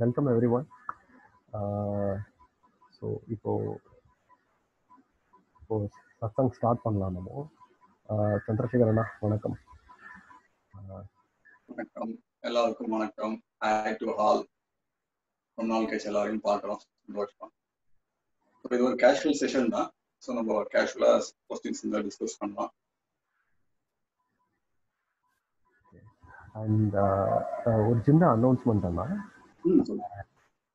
Welcome every one so இப்போ இப்போ சத்தம் ஸ்டார்ட் பண்ணலாம் நம்ம. சந்திரசேகர் அண்ணா வணக்கம். வணக்கம். எல்லாருக்கும் வணக்கம். ஹாய் டு ஹால் ரொம்ப நாள் கழிச்சு எல்லாரையும் பார்க்குறோம். சந்தோஷம். ஸோ இது ஒரு கேஷுவல் செஷன் தான். ஸோ நம்ம கேஷுவலாக கொஸ்டின்ஸ் இருந்தால் டிஸ்கஸ் பண்ணலாம். அண்ட் ஒரு சின்ன அனௌன்ஸ்மெண்ட் சொல்லுங்க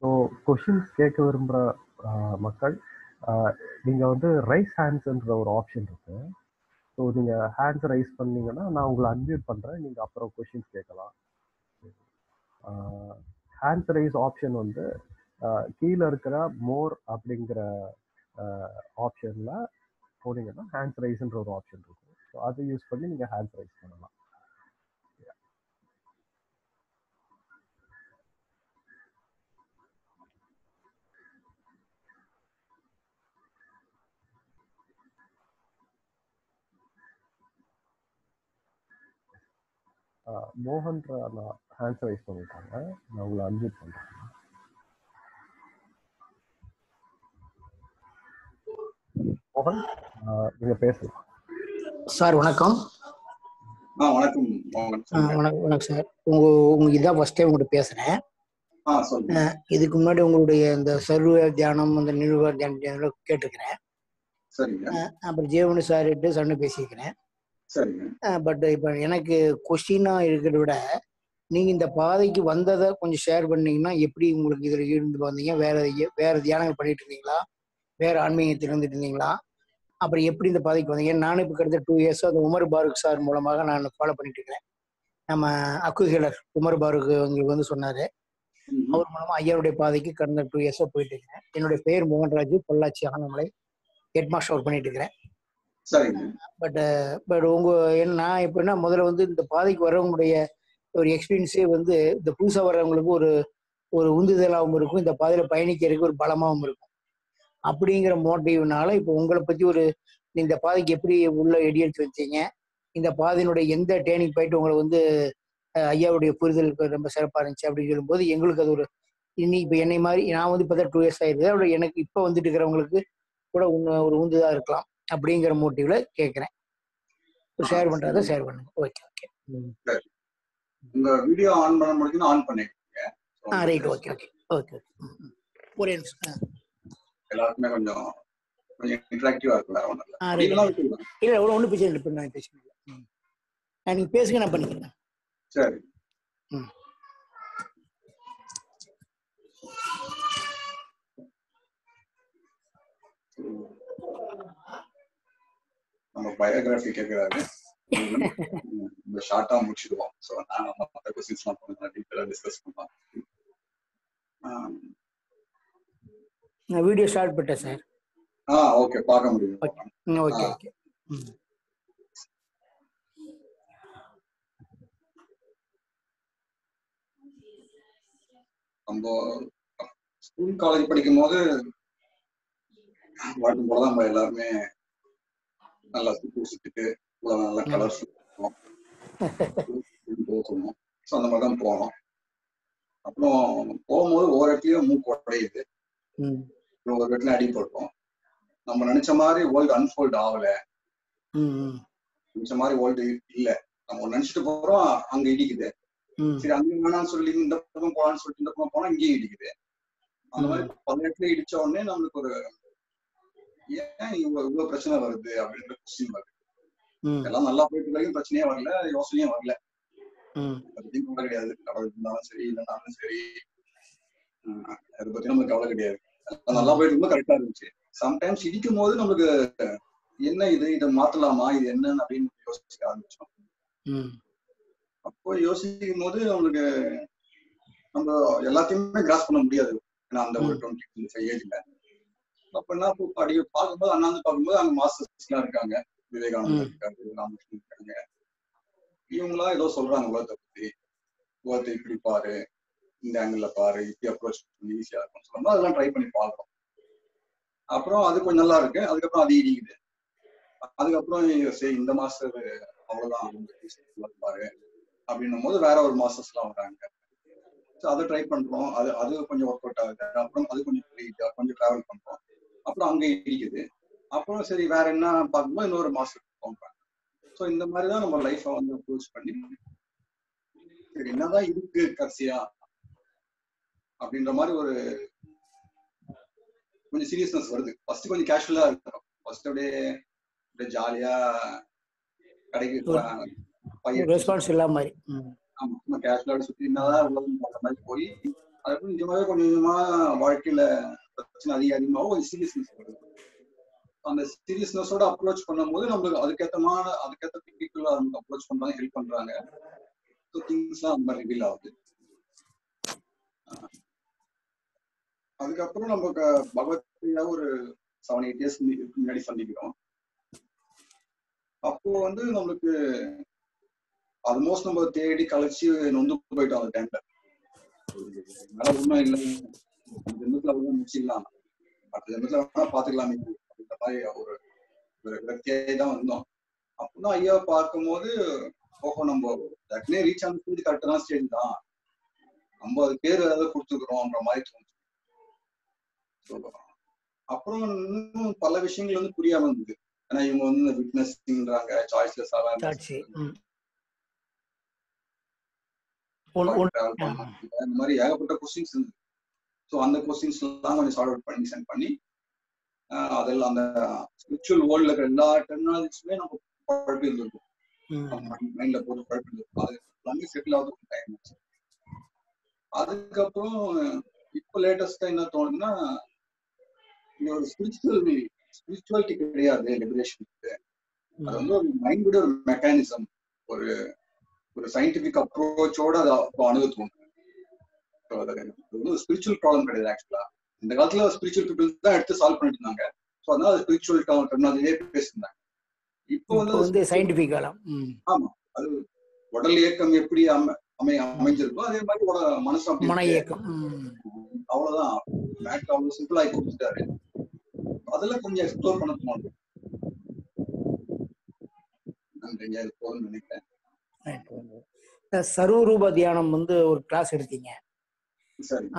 ஸோ கொஷின்ஸ் கேட்க விரும்புகிற மக்கள் நீங்கள் வந்து ரைஸ் ஹேண்ட்ஸ்ன்ற ஒரு ஆப்ஷன் இருக்கு. ஸோ நீங்கள் ஹேண்ட்ஸ் ரைஸ் பண்ணீங்கன்னா நான் உங்களை அன்மியூட் பண்ணுறேன் நீங்கள் அப்புறம் கொஷின்ஸ் கேட்கலாம். ஹேண்ட்ஸ் ரைஸ் ஆப்ஷன் வந்து கீழே இருக்கிற மோர் அப்படிங்கிற ஆப்ஷனில் போனீங்கன்னா ஹேண்ட்ஸ் ரைஸ்ன்ற ஒரு ஆப்ஷன் இருக்கும் ஸோ அதை யூஸ் பண்ணி நீங்கள் ஹேண்ட்ஸ் ரைஸ் பண்ணலாம். மோகன்ற நான் ஹேண்ட்ஸ் ரைஸ் பண்ணிட்டாங்க. நான் உங்களை அன்மியூட் பண்ணுறேன் மோகன் நீங்க பேசலாம் சார் வணக்கம். வணக்கம் வணக்கம் வணக்கம் சார். உங்க உங்க இதான் ஃபர்ஸ்ட் டைம் உங்கள்கிட்ட பேசுறேன். இதுக்கு முன்னாடி உங்களுடைய இந்த சர்வ தியானம் அந்த நிறுவ தியானம் கேட்டிருக்கிறேன் அப்புறம் ஜீவனி சார்ட்டு சன்னு பேசியிருக்கிறேன் பட் இப்போ எனக்கு கொஸ்டினா இருக்கிறத விட நீங்க இந்த பாதைக்கு வந்ததை கொஞ்சம் ஷேர் பண்ணீங்கன்னா எப்படி உங்களுக்கு இதுல இருந்து வந்தீங்க? வேற வேற தியானங்கள் பண்ணிட்டு இருந்தீங்களா? வேற ஆன்மீகத்தில் இருந்துட்டு இருந்தீங்களா? அப்புறம் எப்படி இந்த பாதைக்கு வந்தீங்க? நானும் இப்போ கிட்டத்தட்ட டூ இயர்ஸ் அந்த உமர் பாருக் சார் மூலமாக நான் ஃபாலோ பண்ணிட்டு இருக்கிறேன். நம்ம அக்குஹிலர் உமர் பாருக் உங்களுக்கு வந்து சொன்னாரு. அவர் மூலமா ஐயாவுடைய பாதைக்கு கடந்த டூ இயர்ஸா போயிட்டு இருக்கிறேன். என்னுடைய பெயர் Mohanraj Pollachi Anamalai head master work பண்ணிட்டு இருக்கிறேன். பட் பட் uh, உங்க என்ன நான் எப்படின்னா முதல்ல வந்து இந்த பாதைக்கு வரவங்களுடைய ஒரு எக்ஸ்பீரியன்ஸே வந்து இந்த புதுசாக வர்றவங்களுக்கு ஒரு ஒரு உந்துதலாகவும் இருக்கும். இந்த பாதையில பயணிக்கிறதுக்கு ஒரு பலமாகவும் இருக்கும். அப்படிங்கிற மோட்டிவ்னால இப்போ உங்களை பத்தி ஒரு இந்த பாதைக்கு எப்படி உள்ள எடி எடுத்து வச்சீங்க இந்த பாதையினுடைய எந்த டேர்னிங் பாயிண்ட் உங்களை வந்து ஐயாவுடைய புரிதல் ரொம்ப சிறப்பாக இருந்துச்சு அப்படின்னு சொல்லும்போது எங்களுக்கு அது ஒரு இன்னி இப்போ என்னை மாதிரி நான் வந்து இப்போ தான் டூ இயர்ஸ் ஆயிருக்கு அதோட எனக்கு இப்போ வந்துட்டு இருக்கிறவங்களுக்கு கூட ஒரு உந்துதா இருக்கலாம். அப்படிங்கிற மோட்டிவ்ல கேட்குறேன் ஷேர் பண்றதை ஷேர் பண்ணுங்க. ஓகே ஓகே உங்க வீடியோ ஆன் பண்ண முடியுதுன்னா ஆன் பண்ணிக்கோங்க. Ah right okay okay okay ஒரே நிமிஷம். ஆ. எல்லாருக்குமே கொஞ்சம் கொஞ்சம் இன்டராக்டிவா இருக்கும் வேற ஒன்றும் இல்லை இல்லை ஒன்றும் ஒன்றும் பிரச்சனை இல்லை இப்போ நான் பேசுகிறேன் ம். நீங்கள் பேசுங்க நான் பண்ணிக்கிறேன். சரி. ம். நம்ம பயோகிராஃபி கேட்கிறாரு இந்த ஷார்ட்டா முடிச்சிடுவோம். ஸோ நான் மற்ற கொஸ்டின்ஸ்லாம் கொஞ்சம் டீட்டெயிலாக டிஸ்கஸ் பண்ணலாம். நான் வீடியோ ஸ்டார்ட் பண்ணிட்டேன் சார் ஆ ஓகே பார்க்க முடியும் ஓகே ஓகே நம்ம ஸ்கூல் காலேஜ் படிக்கும் போது வழக்கம் போல நம்ம எல்லாருமே நல்லா சுத்திட்டு உள்ள நல்லா கலர்ஸ் ஸோ அந்த மாதிரி தான் போனோம். அப்புறம் போகும்போது ஒவ்வொரு இடத்துலயும் மூக்கு உடையுது. அப்புறம் ஒரு இடத்துல அடிபட்டோம் நம்ம நினைச்ச மாதிரி வேர்ல்டு அன்ஃபோல்ட் ஆகல. நினைச்ச மாதிரி வேர்ல்டு இல்ல. நம்ம நினைச்சிட்டு போறோம் அங்க இடிக்குது. சரி அங்க வேணாம்னு சொல்லி இந்த பக்கம் போலான்னு சொல்லிட்டு இந்த பக்கம் போனா இங்கேயும் இடிக்குது. அந்த மாதிரி பல இடத்துல இடிச்ச உடனே நம்மளுக்கு ஒரு ஏன் இவ்வளவு இவ்வளவு பிரச்சனை வருது அப்படின்ற கொஸ்டின் வருது. எல்லாம் நல்லா போயிட்டு வரைக்கும் பிரச்சனையே வரல யோசனையும் வரல. பத்தி கவலை கிடையாது. கடவுள் இருந்தாலும் சரி இல்லைனாலும் சரி. அதை பத்தி நம்மளுக்கு கவலை கிடையாது. நல்லா போயிட்டு இருக்கும்போது கரெக்டா இருந்துச்சு. சம்டைம்ஸ் இடிக்கும் போது நம்மளுக்கு என்ன இது இதை மாத்தலாமா இது என்னன்னு அப்படின்னு யோசிக்க ஆரம்பிச்சோம் அப்போ யோசிக்கும் போது நம்மளுக்கு நம்ம எல்லாத்தையுமே கிராஸ் பண்ண முடியாது. ஏன்னா அந்த ஒரு டுவெண்ட்டி ஃபைவ் ஏஜ்ல அப்ப என்ன இப்போ அடி பார்க்கும்போது அண்ணாந்து பார்க்கும்போது அங்க மாஸ்டர்ஸ் எல்லாம் இருக்காங்க. விவேகானந்தர் இருக்காரு ராமகிருஷ்ணன் இருக்காங்க. இவங்களா ஏதோ சொல்றாங்க உலகத்தை பத்தி. உலகத்தை இப்படி பாரு இந்த ஆங்கிள் பாரு இப்படி அப்ரோச் பண்ணி ஈஸியா இருக்கும் சொல்லும்போது அதெல்லாம் ட்ரை பண்ணி பார்க்குறோம். அப்புறம் அது கொஞ்சம் நல்லா இருக்கு. அதுக்கப்புறம் அது இடிக்குது. அதுக்கப்புறம் சரி இந்த மாஸ்டர் அவ்வளவுதான் பாரு அப்படின்னும் போது வேற ஒரு மாஸ்டர்ஸ் எல்லாம் வராங்க அதை ட்ரை பண்றோம். அது அது கொஞ்சம் ஒர்க் அவுட் ஆகுது. அப்புறம் அது கொஞ்சம் கொஞ்சம் டிராவல் பண்றோம். அப்புறம் அங்கே இடிக்குது. அப்புறம் சரி வேற என்ன பார்க்கும்போது இன்னொரு மாஸ்டர் பண்றாங்க ஸோ இந்த மாதிரி தான் நம்ம லைஃப்பை வந்து அப்ரோச் பண்ணி சரி என்னதான் இருக்கு கடைசியா அப்படின்ற மாதிரி ஒரு கொஞ்சம் சீரியஸ்னஸ் வருது. ஃபர்ஸ்ட் கொஞ்சம் கேஷுவலா இருக்கும் ஃபர்ஸ்ட் அப்படியே ஜாலியா கடைக்கு ரெஸ்பான்ஸ் இல்லாம மாதிரி. ஆமா கேஷுவலா சுத்தி என்னதான் போய் அதுக்கப்புறம் நிஜமாவே கொஞ்சம் கொஞ்சமா வாழ்க்கையில பிரச்சனை அதிக அதிகமாக கொஞ்சம் சீரியஸ்னஸ் அந்த சீரியஸ்னஸோட அப்ரோச் பண்ணும்போது நம்மளுக்கு அதுக்கேத்தமான அதுக்கேற்ற பீப்புள் நமக்கு அப்ரோச் பண்றாங்க ஹெல்ப் பண்றாங்க. ஸோ திங்ஸ்லாம் அந்த மாதிரி ரிவீல் ஆகுது. அதுக்கப்புறம் நம்ம பகவத்கீதா ஒரு செவன் எயிட் இயர்ஸ் முன்னாடி சந்திக்கிறோம். அப்போ வந்து நம்மளுக்கு ஆல்மோஸ்ட் நம்ம தேடி கழிச்சு நொந்து போயிட்டோம் அந்த டைம்ல மேல இல்லை ஜென்மத்துல ஒன்றும் முடிச்சிடலாம். அடுத்த ஜென்மத்துல வேணா பாத்துக்கலாமே. அப்படின்ற மாதிரி ஒரு ஒரு விரக்தியாய் தான் வந்தோம். அப்பதான் ஐயா பார்க்கும்போது ஓஹோ நம்ம டக்குனே ரீச் ஆன ஸ்டேஜ் கரெக்டான ஸ்டேஜ் தான். நம்ம அது பேர் ஏதாவது கொடுத்துக்கிறோம்ன்ற மாதிரி தோணுச்சு. அப்புறம் இன்னும் பல விஷயங்கள் வந்து புரியாம இருந்தது. ஏன்னா இவங்க வந்து இந்த விட்னஸ்ங்கிறாங்க சாய்ஸ்லெஸ் பண்ணலாம் இந்த மாதிரி ஏகப்பட்ட கொஸ்டின்ஸ் இருந்தது. ஸோ அந்த கொஸ்டின்ஸ் எல்லாம் கொஞ்சம் சார்ட் அவுட் பண்ணி சென்ட் பண்ணி அதெல்லாம் அந்த ஸ்பிரிச்சுவல் வேர்ல்ட்ல இருக்கிற எல்லா டெக்னாலஜிஸுமே நம்ம குழப்பி இருந்திருக்கும். மைண்ட்ல போட்டு குழப்பி இருந்திருக்கும் அது எல்லாமே செட்டில் ஆகுது டைம் அதுக்கப்புறம் இப்போ லேட்டஸ்டா என்ன தோணுதுன்னா இந்த ஒரு ஸ்பிரிச்சுவல் ஸ்பிரிச்சுவாலிட்டி கிடையாது லிபரேஷனுக்கு அது வந்து ஒரு மைண்டோட ஒரு மெக்கானிசம் ஒரு ஒரு சயின்டிபிக் அப்ரோச்சோட அதை அணுக தோணும் அது வந்து ஸ்பிரிச்சுவல் ப்ராப்ளம் கிடையாது ஆக்சுவலா இந்த காலத்துல ஸ்பிரிச்சுவல் பீப்புள் தான் எடுத்து சால்வ் பண்ணிட்டு இருந்தாங்க. ஸோ அதனால அது ஸ்பிரிச்சுவல் டெக்னாலஜியே பேசியிருந்தாங்க. இப்போ வந்து சயின்டிபிக் காலம். ஆமா. அது உடல் இயக்கம் எப்படி அமை அமை அமைஞ்சிருக்கோ அதே மாதிரி உட மனசு மன. இயக்கம். அவ்வளவுதான். மேட் அவ்வளவு சிம்பிள் கொடுத்துட்டாரு அதெல்லாம் கொஞ்சம் எக்ஸ்ப்ளோர் பண்ண தோணுது நன்றிங்க இது போதும்னு நினைக்கிறேன். சர்வரூப தியானம் வந்து ஒரு கிளாஸ் எடுத்தீங்க.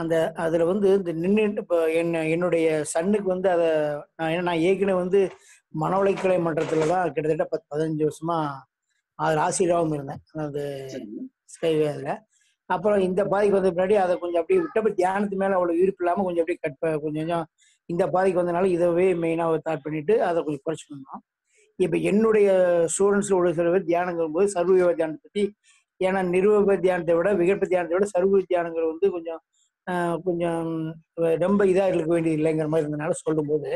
அந்த அதுல வந்து இந்த நின்று இப்போ என்ன என்னுடைய சன்னுக்கு வந்து அதை நான் ஏன்னா நான் ஏற்கனவே வந்து மனவளைக்கலை மன்றத்துல தான் கிட்டத்தட்ட பத்து பதினஞ்சு வருஷமா அதில் ஆசிரியராகவும் இருந்தேன். அந்த ஸ்கைவே அதில் அப்புறம் இந்த பாதைக்கு வந்த பின்னாடி அதை கொஞ்சம் அப்படியே விட்டப்ப தியானத்து மேலே அவ்வளோ ஈர்ப்பு இல்லாமல் கொஞ்சம் அப்படியே கட் கொஞ்சம் கொஞ்சம் இந்த பாதைக்கு வந்தனால இதவே மெயினாக தாட் பண்ணிட்டு அதை கொஞ்சம் குறைச்சிக்கணும். இப்போ என்னுடைய ஸ்டூடெண்ட்ஸில் உள்ள சில பேர் தியானங்கும் போது சர்வ தியானத்தை பற்றி ஏன்னா நிருப தியானத்தை விட விகற்ப தியானத்தை விட சர்வ தியானங்கள் வந்து கொஞ்சம் கொஞ்சம் ரொம்ப இதாக இருக்க வேண்டியது இல்லைங்கிற மாதிரி இருந்தனால சொல்லும்போது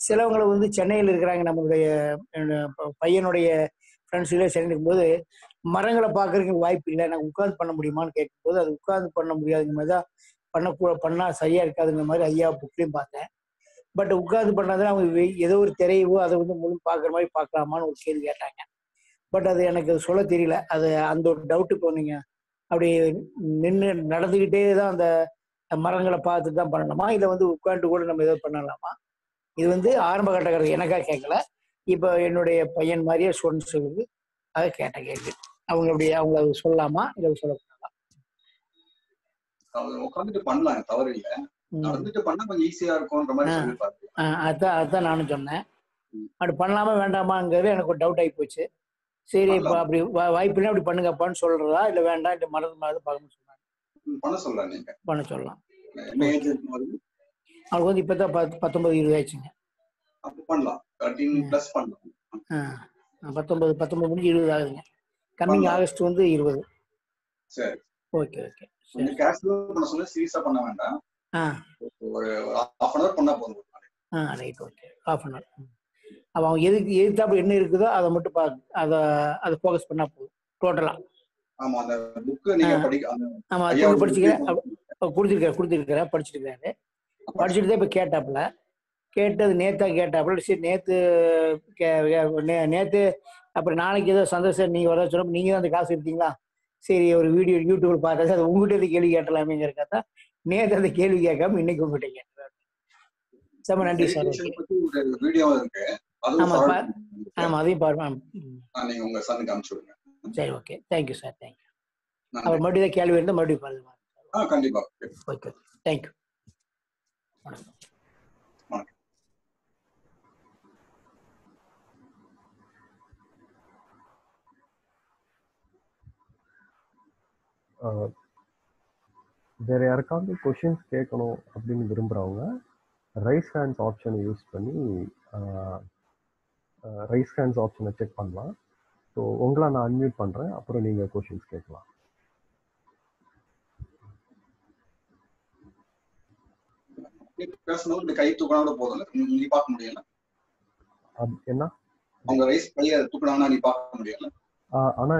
சிலவங்களை வந்து சென்னையில் இருக்கிறாங்க நம்மளுடைய பையனுடைய ஃப்ரெண்ட்ஸுகளே சென்னை இருக்கும்போது மரங்களை பார்க்கறதுக்கு வாய்ப்பு இல்லை எனக்கு உட்காந்து பண்ண முடியுமான்னு கேட்கும்போது அது உட்காந்து பண்ண முடியாதுங்க மாதிரி தான் பண்ணக்கூட பண்ணால் சரியாக இருக்காதுங்கிற மாதிரி ஐயா புக்லேயும் பார்த்தேன். பட் உட்காந்து பண்ணாதான் அவங்க ஏதோ ஒரு திரையவோ அதை வந்து முழு பார்க்குற மாதிரி பார்க்கலாமான்னு ஒரு கேள்வி கேட்டாங்க. பட் அது எனக்கு சொல்ல தெரியல. அது அந்த ஒரு டவுட் இப்போ நீங்க அப்படி நின்று நடந்துக்கிட்டே தான் அந்த மரங்களை பார்த்துட்டு தான் பண்ணணுமா? இல்லை வந்து உட்காந்து கூட நம்ம ஏதோ பண்ணலாமா? இது வந்து ஆரம்ப கட்டக்கிறது எனக்கா கேட்கல. இப்போ என்னுடைய பையன் மாதிரியே ஸ்டூடெண்ட்ஸுக்கு அதை கேட்ட. கேள்வி அவங்க அப்படி அவங்க அது சொல்லலாமா? இல்லை சொல்லக்கூடாதா? உட்காந்துட்டு பண்ணலாம் தவறு இல்ல. நடந்துட்டு பண்ணா கொஞ்சம் ஈஸியா இருக்கும்ன்ற மாதிரி அதான் அதான் நானும் சொன்னேன். அப்படி பண்ணலாமா வேண்டாமாங்கிறது எனக்கு ஒரு டவுட் ஆகி போச்சு. சரி இப்போ. அப்படி வா- வாய்ப்பு இல்லை அப்படி பண்ணுங்கப்பான்னு சொல்றதா? இல்லை வேண்டாம் இல்லை மறந்து மாதிரி பார்க்கணும்னு சொன்னாங்க. பண்ண சொல்லலாம் நீங்க. பண்ண சொல்லலாம். அவங்களுக்கு வந்து இப்போ தான் பத்து பத்தொன்பது இருபது ஆயிடுச்சுங்க. அப்ப பண்ணலாம். தேர்ட்டீன் ம். பிளஸ் பண்ணலாம். ஆ பத்தொன்பது பத்தொன்பது முடிஞ்சு இருபது ஆகுதுங்க. கம்மிங். ஆகஸ்ட் வந்து இருபது. சரி. Okay okay. கொஞ்சம் பண்ண சொல்ல சீரியஸா பண்ண வேண்டாம். ஆ. ஒரு ஹாஃப் அன் அவர் பண்ணா போதும். ஆ right okay half an hour அவங்க எதுக்கு எதிர்த்தாப்புல என்ன இருக்குதோ அதை மட்டும் பா அதை அதை ஃபோக்கஸ் பண்ணால் போதும் டோட்டலாக ஆமா அந்த புக்கு நீங்க கொடுத்துருக்காரு கொடுத்துருக்காரு படிச்சுட்டு இருக்காரு படிச்சுட்டு தான் இப்போ கேட்டாப்புல. கேட்டது நேத்தா கேட்டாப்புல. சரி நேத்து கே நேத்து அப்புறம் நாளைக்கு ஏதோ சந்தோஷம் நீங்க வர சொன்ன நீங்க தான் அந்த காசு எடுத்தீங்களா? சரி ஒரு வீடியோ யூடியூப்ல பார்த்தா அது உங்ககிட்ட இருந்து கேள்வி கேட்டலாமேங்கிற தான் நேத்து அந்த கேள்வி கேட்காம இன்னைக்கு உங்ககிட்ட கேட்டுறாரு ரொம்ப நன்றி சார். வீடியோ இருக்கு. ஆமா, அதையும் பாருமா ம், ஆ, நீங்க உங்க சனுக்கு அனுப்பிச்சு விடுங்க. சரி okay. Thank you sir thank you. அவர் மறுபடியும் கேள்வி இருந்தால் மறுபடியும் பாருங்க ஆ கண்டிப்பா. ஓகே தேங்க்யூ ஆஹ் வேற யாருக்காவது கொஷின்ஸ் கேட்கணும் அப்படின்னு விரும்புகிறவங்க ரைஸ் ஹேண்ட்ஸ் ஆப்ஷனை யூஸ் பண்ணி ரைஸ் ஹேண்ட்ஸ் ஆப்ஷனை செக் பண்ணலாம். ஸோ உங்களை நான் அன்மியூட் பண்ணுறேன் அப்புறம் நீங்கள் கொஷின்ஸ் கேட்கலாம். பேசணும் இப்படி கை தூக்கினா கூட போதும் நீ பார்க்க முடியல? என்ன? அவங்க ரைஸ் கையை தூக்கினாங்கன்னா நீ பார்க்க முடியல? ஆனா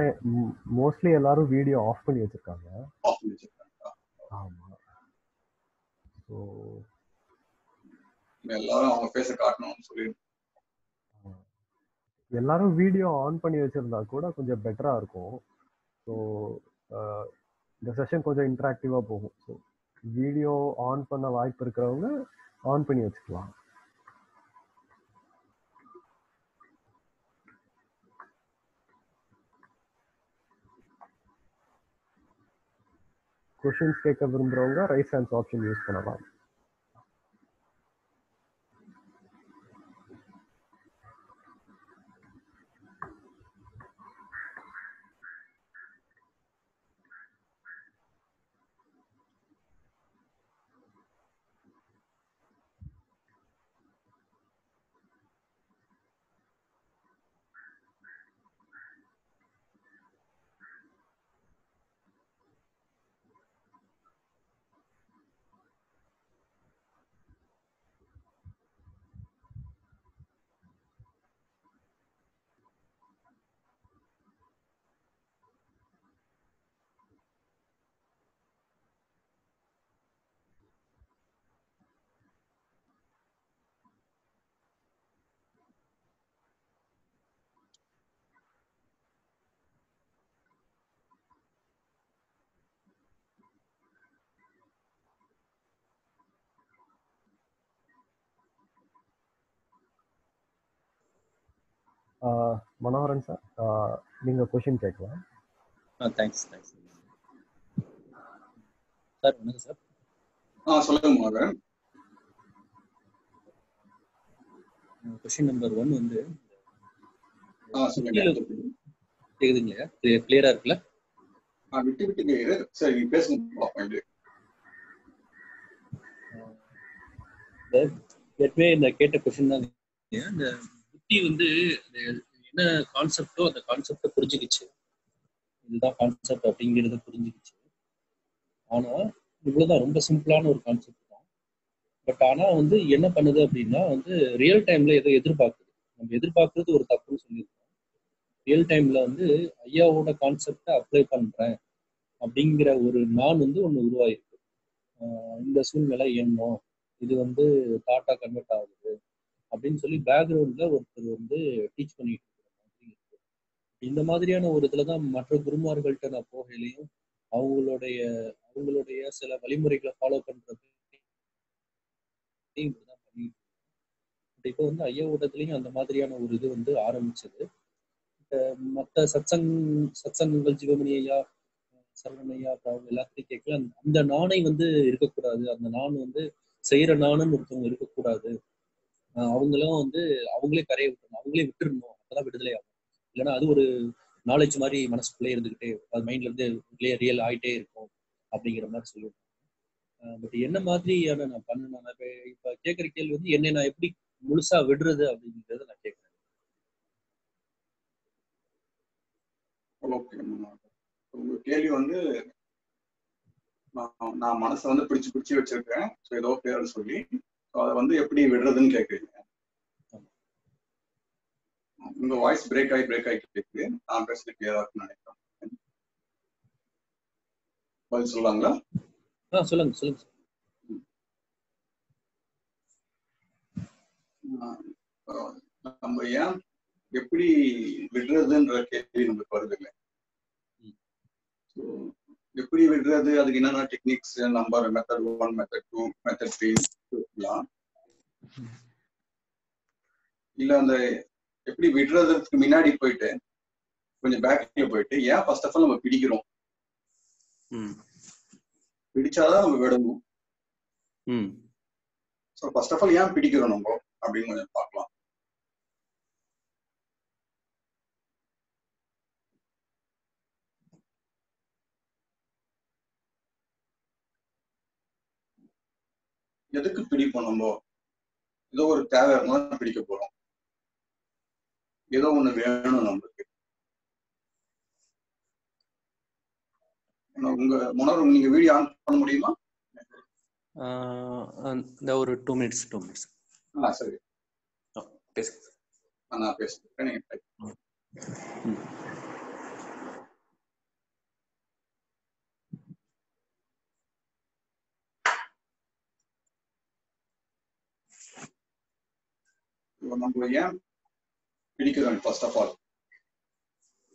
மோஸ்ட்லி எல்லாரும் வீடியோ ஆஃப் பண்ணி வச்சிருக்காங்க. ஆஃப் பண்ணி வச்சிருக்காங்க. ஆமா. ஸோ எல்லாரும் அவங்க பேச காட்டணும்னு சொல்லி எல்லாரும் வீடியோ ஆன் பண்ணி வச்சிருந்தா கூட கொஞ்சம் பெட்டரா இருக்கும். ஸோ இந்த செஷன் கொஞ்சம் இன்ட்ராக்டிவா போகும். ஸோ வீடியோ ஆன் பண்ண வாய்ப்பு இருக்கிறவங்க ஆன் பண்ணி வச்சுக்கலாம். கொஷின்ஸ் கேட்க விரும்புகிறவங்க ரைஸ் ஹேண்ட்ஸ் ஆப்ஷன் யூஸ் பண்ணலாம் ஆஹ் மனோகரன் சார் நீங்க கொஷின் கேட்கலாம். ஆ தேங்க்ஸ் தேங்க்ஸ் சார் வணக்கம் சார் ஆ சொல்லுங்க மகன் கொஷின் நம்பர் ஒன் வந்து ஆ சொல்லுங்க. கேக்குதுங்களா? கிளியரா இருக்குல்ல? ஆ விட்டு விட்டு கேக்குது. சரி நீ பேசுங்க ஏற்கனவே இந்த கேட்ட கொஷின் தான் இந்த குட்டி வந்து என்ன கான்செப்டோ அந்த கான்செப்டை புரிஞ்சுக்கிச்சு? இதுதான் கான்செப்ட் அப்படிங்கிறத புரிஞ்சுக்கிச்சு. ஆனா இவ்வளவுதான். ரொம்ப சிம்பிளான ஒரு கான்செப்ட் தான். பட் ஆனா வந்து என்ன பண்ணுது அப்படின்னா வந்து ரியல் டைம்ல எதை எதிர்பார்க்குது? நம்ம எதிர்பார்க்கறது ஒரு தப்புன்னு சொல்லியிருக்கோம். ரியல் டைம்ல வந்து ஐயாவோட கான்செப்டை அப்ளை பண்றேன் அப்படிங்கிற ஒரு நான் வந்து ஒன்று உருவாயிருக்கு. இந்த சூழ்நிலை எண்ணம். இது வந்து தாட்டா கன்வெர்ட் ஆகுது. அப்படின்னு சொல்லி பேக்ரவுண்ட்ல ஒருத்தர் வந்து டீச் பண்ணிட்டு இருக்கிற இந்த மாதிரியான ஒரு இதுல தான் மற்ற குருமார்கள்ட்ட நான் போகையிலையும் அவங்களுடைய அவங்களுடைய சில வழிமுறைகளை ஃபாலோ பண்றது இப்படிதான் பண்ணிட்டு இப்போ வந்து ஐயாவோடத்துலயும் அந்த மாதிரியான ஒரு இது வந்து ஆரம்பிச்சது. மற்ற சத்சங் சத்சங்கங்கள் ஜீவமணி ஐயா சரவணையா அவங்க எல்லாத்தையும் கேட்கல. அந்த- நாணை வந்து இருக்கக்கூடாது. அந்த நான் வந்து செய்யற நானுன்னு ஒருத்தவங்க இருக்கக்கூடாது. அவங்களும் வந்து அவங்களே கரையை விட்டுணும் அவங்களே விட்டுருணும் அப்பதான் விடுதலை ஆகும். இல்லைன்னா அது ஒரு நாலேஜ் மாதிரி மனசுக்குள்ளே இருந்துகிட்டே அது மைண்ட்ல இருந்து ரியல் ரியல் ஆயிட்டே இருக்கும் அப்படிங்கிற மாதிரி சொல்லுவாங்க பட் என்ன மாதிரியான நான் பண்ணணும் நான் இப்ப இப்ப கேட்குற கேள்வி வந்து என்னை நான் எப்படி முழுசா விடுறது அப்படிங்கிறத நான் கேட்கறேன். ஓகே உங்க கேள்வி வந்து நான் மனச மனசை வந்து பிடிச்சு பிடிச்சு வச்சிருக்கேன். ஸோ ஏதோ பேரை சொல்லி அதை வந்து எப்படி விடுறதுன்னு கேட்குறீங்க உங்க வாய்ஸ் பிரேக் ஆகி பிரேக் ஆகி கேட்குது நான் பேசுறது கிளியரா இருக்குன்னு நினைக்கிறேன். பதில் சொல்லலாங்களா? சொல்லுங்க சொல்லுங்க நம்ம ஏன் எப்படி விடுறதுன்ற கேள்வி நமக்கு வருது இல்லை. எப்படி விடுறது? அதுக்கு என்னென்ன techniques number method one method two method three இல்ல அந்த எப்படி விடுறதுக்கு முன்னாடி போயிட்டு கொஞ்சம் பேக்ல போயிட்டு ஏன் ஃபர்ஸ்ட் ஆஃப் ஆல் நம்ம பிடிக்கிறோம்? பிடிச்சாதான் நம்ம விடணும். ஸோ ஃபர்ஸ்ட் ஆஃப் ஆல் ஏன் பிடிக்கிறோம் நம்ம? அப்படின்னு கொஞ்சம் பார்க்கலாம். எதுக்கு பிடிப்போம் நம்ம? ஏதோ ஒரு தேவை இருந்தாலும் பிடிக்க போறோம். ஏதோ ஒண்ணு வேணும் நம்மளுக்கு. உங்க உணர்வு நீங்க வீடியோ ஆன் பண்ண முடியுமா? இந்த ஒரு டூ மினிட்ஸ் டூ மினிட்ஸ் ஆ சரி. பேசுங்க நான் பேசுறேன் இப்போ நம்ம ஏன் பிடிக்கிறோம் ஃபர்ஸ்ட் ஆஃப் ஆல்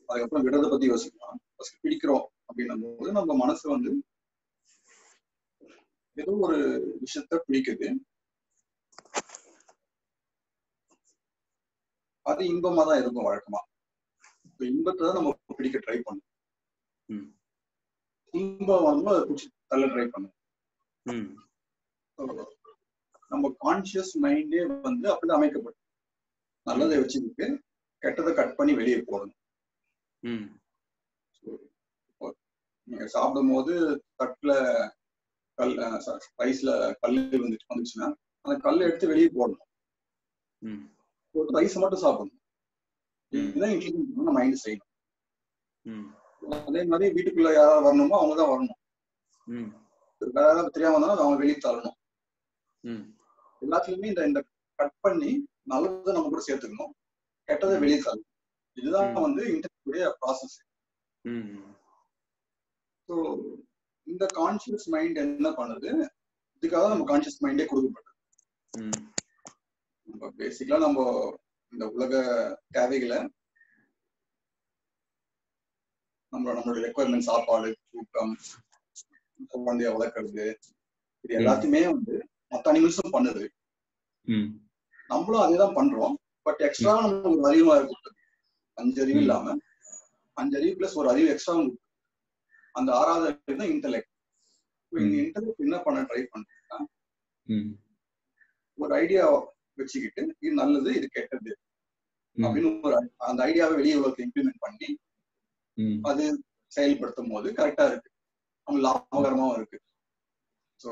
அதுக்கப்புறம் விடுறத பத்தி யோசிக்கலாம். ஃபர்ஸ்ட் பிடிக்கிறோம் அப்படின்னும் போது நம்ம மனசு வந்து ஏதோ ஒரு விஷயத்த பிடிக்குது. அது இன்பமா தான் இருக்கும் வழக்கமா. இப்போ இன்பத்தை தான் நம்ம பிடிக்க ட்ரை பண்ணும். இன்பம் வந்து அதை பிடிச்சி தள்ள ட்ரை பண்ணும். நம்ம கான்சியஸ் மைண்டே வந்து அப்படிதான் அமைக்கப்படும். நல்லதை வச்சுக்கிட்டு கெட்டதை கட் பண்ணி வெளியே போடணும். ம். நீங்க சாப்பிடும் போது தட்டுல கல் ரைஸ்ல கல் வந்துட்டு வந்துச்சுன்னா அந்த கல்லை எடுத்து வெளியே போடணும். போட்டு ரைஸ் மட்டும் சாப்பிடணும். இதுதான் இன்டெலிஜென்ட் மைண்ட் செய்யணும். அதே மாதிரி வீட்டுக்குள்ள யாராவது வரணுமோ அவங்க தான் வரணும். ம். வேற யாராவது தெரியாம இருந்தாலும் அவங்க வெளியே தள்ளணும். ம். எல்லாத்துலயுமே இந்த இந்த கட் பண்ணி நல்லதை நம்ம கூட சேர்த்துக்கணும். கெட்டதை வெளியே தள்ளணும் இதுதான். வந்து இன்டர்நெட்டுடைய ப்ராசஸ் ஸோ இந்த கான்சியஸ் மைண்ட் என்ன பண்ணுது? இதுக்காக நம்ம கான்சியஸ் மைண்டே கொடுக்கப்பட்டது. நம்ம பேசிக்கலா நம்ம இந்த உலக தேவைகளை நம்ம நம்மளோட ரெக்குவயர்மெண்ட் சாப்பாடு தூக்கம் குழந்தைய வளர்க்கறது இது எல்லாத்தையுமே வந்து மற்ற அனிமல்ஸும் பண்ணுது. நம்மளும் அதே தான் பண்றோம் பட் எக்ஸ்ட்ரா நம்ம ஒரு அறிவு கொடுத்தது அஞ்சு அறிவு. இல்லாம. அஞ்சு அறிவு பிளஸ் ஒரு அறிவு எக்ஸ்ட்ரா அந்த ஆறாவது அறிவு தான் இன்டெலெக்ட் இந்த. இன்டெலெக்ட் என்ன பண்ண ட்ரை பண்றேன்னா ம். ஒரு ஐடியா வச்சுக்கிட்டு இது நல்லது இது கெட்டது அப்படின்னு ஒரு அந்த ஐடியாவை வெளியே உலகத்தை இம்ப்ளிமெண்ட் பண்ணி அது செயல்படுத்தும் போது கரெக்டா இருக்கு. நம்ம லாபகரமாவும் இருக்கு. ஸோ.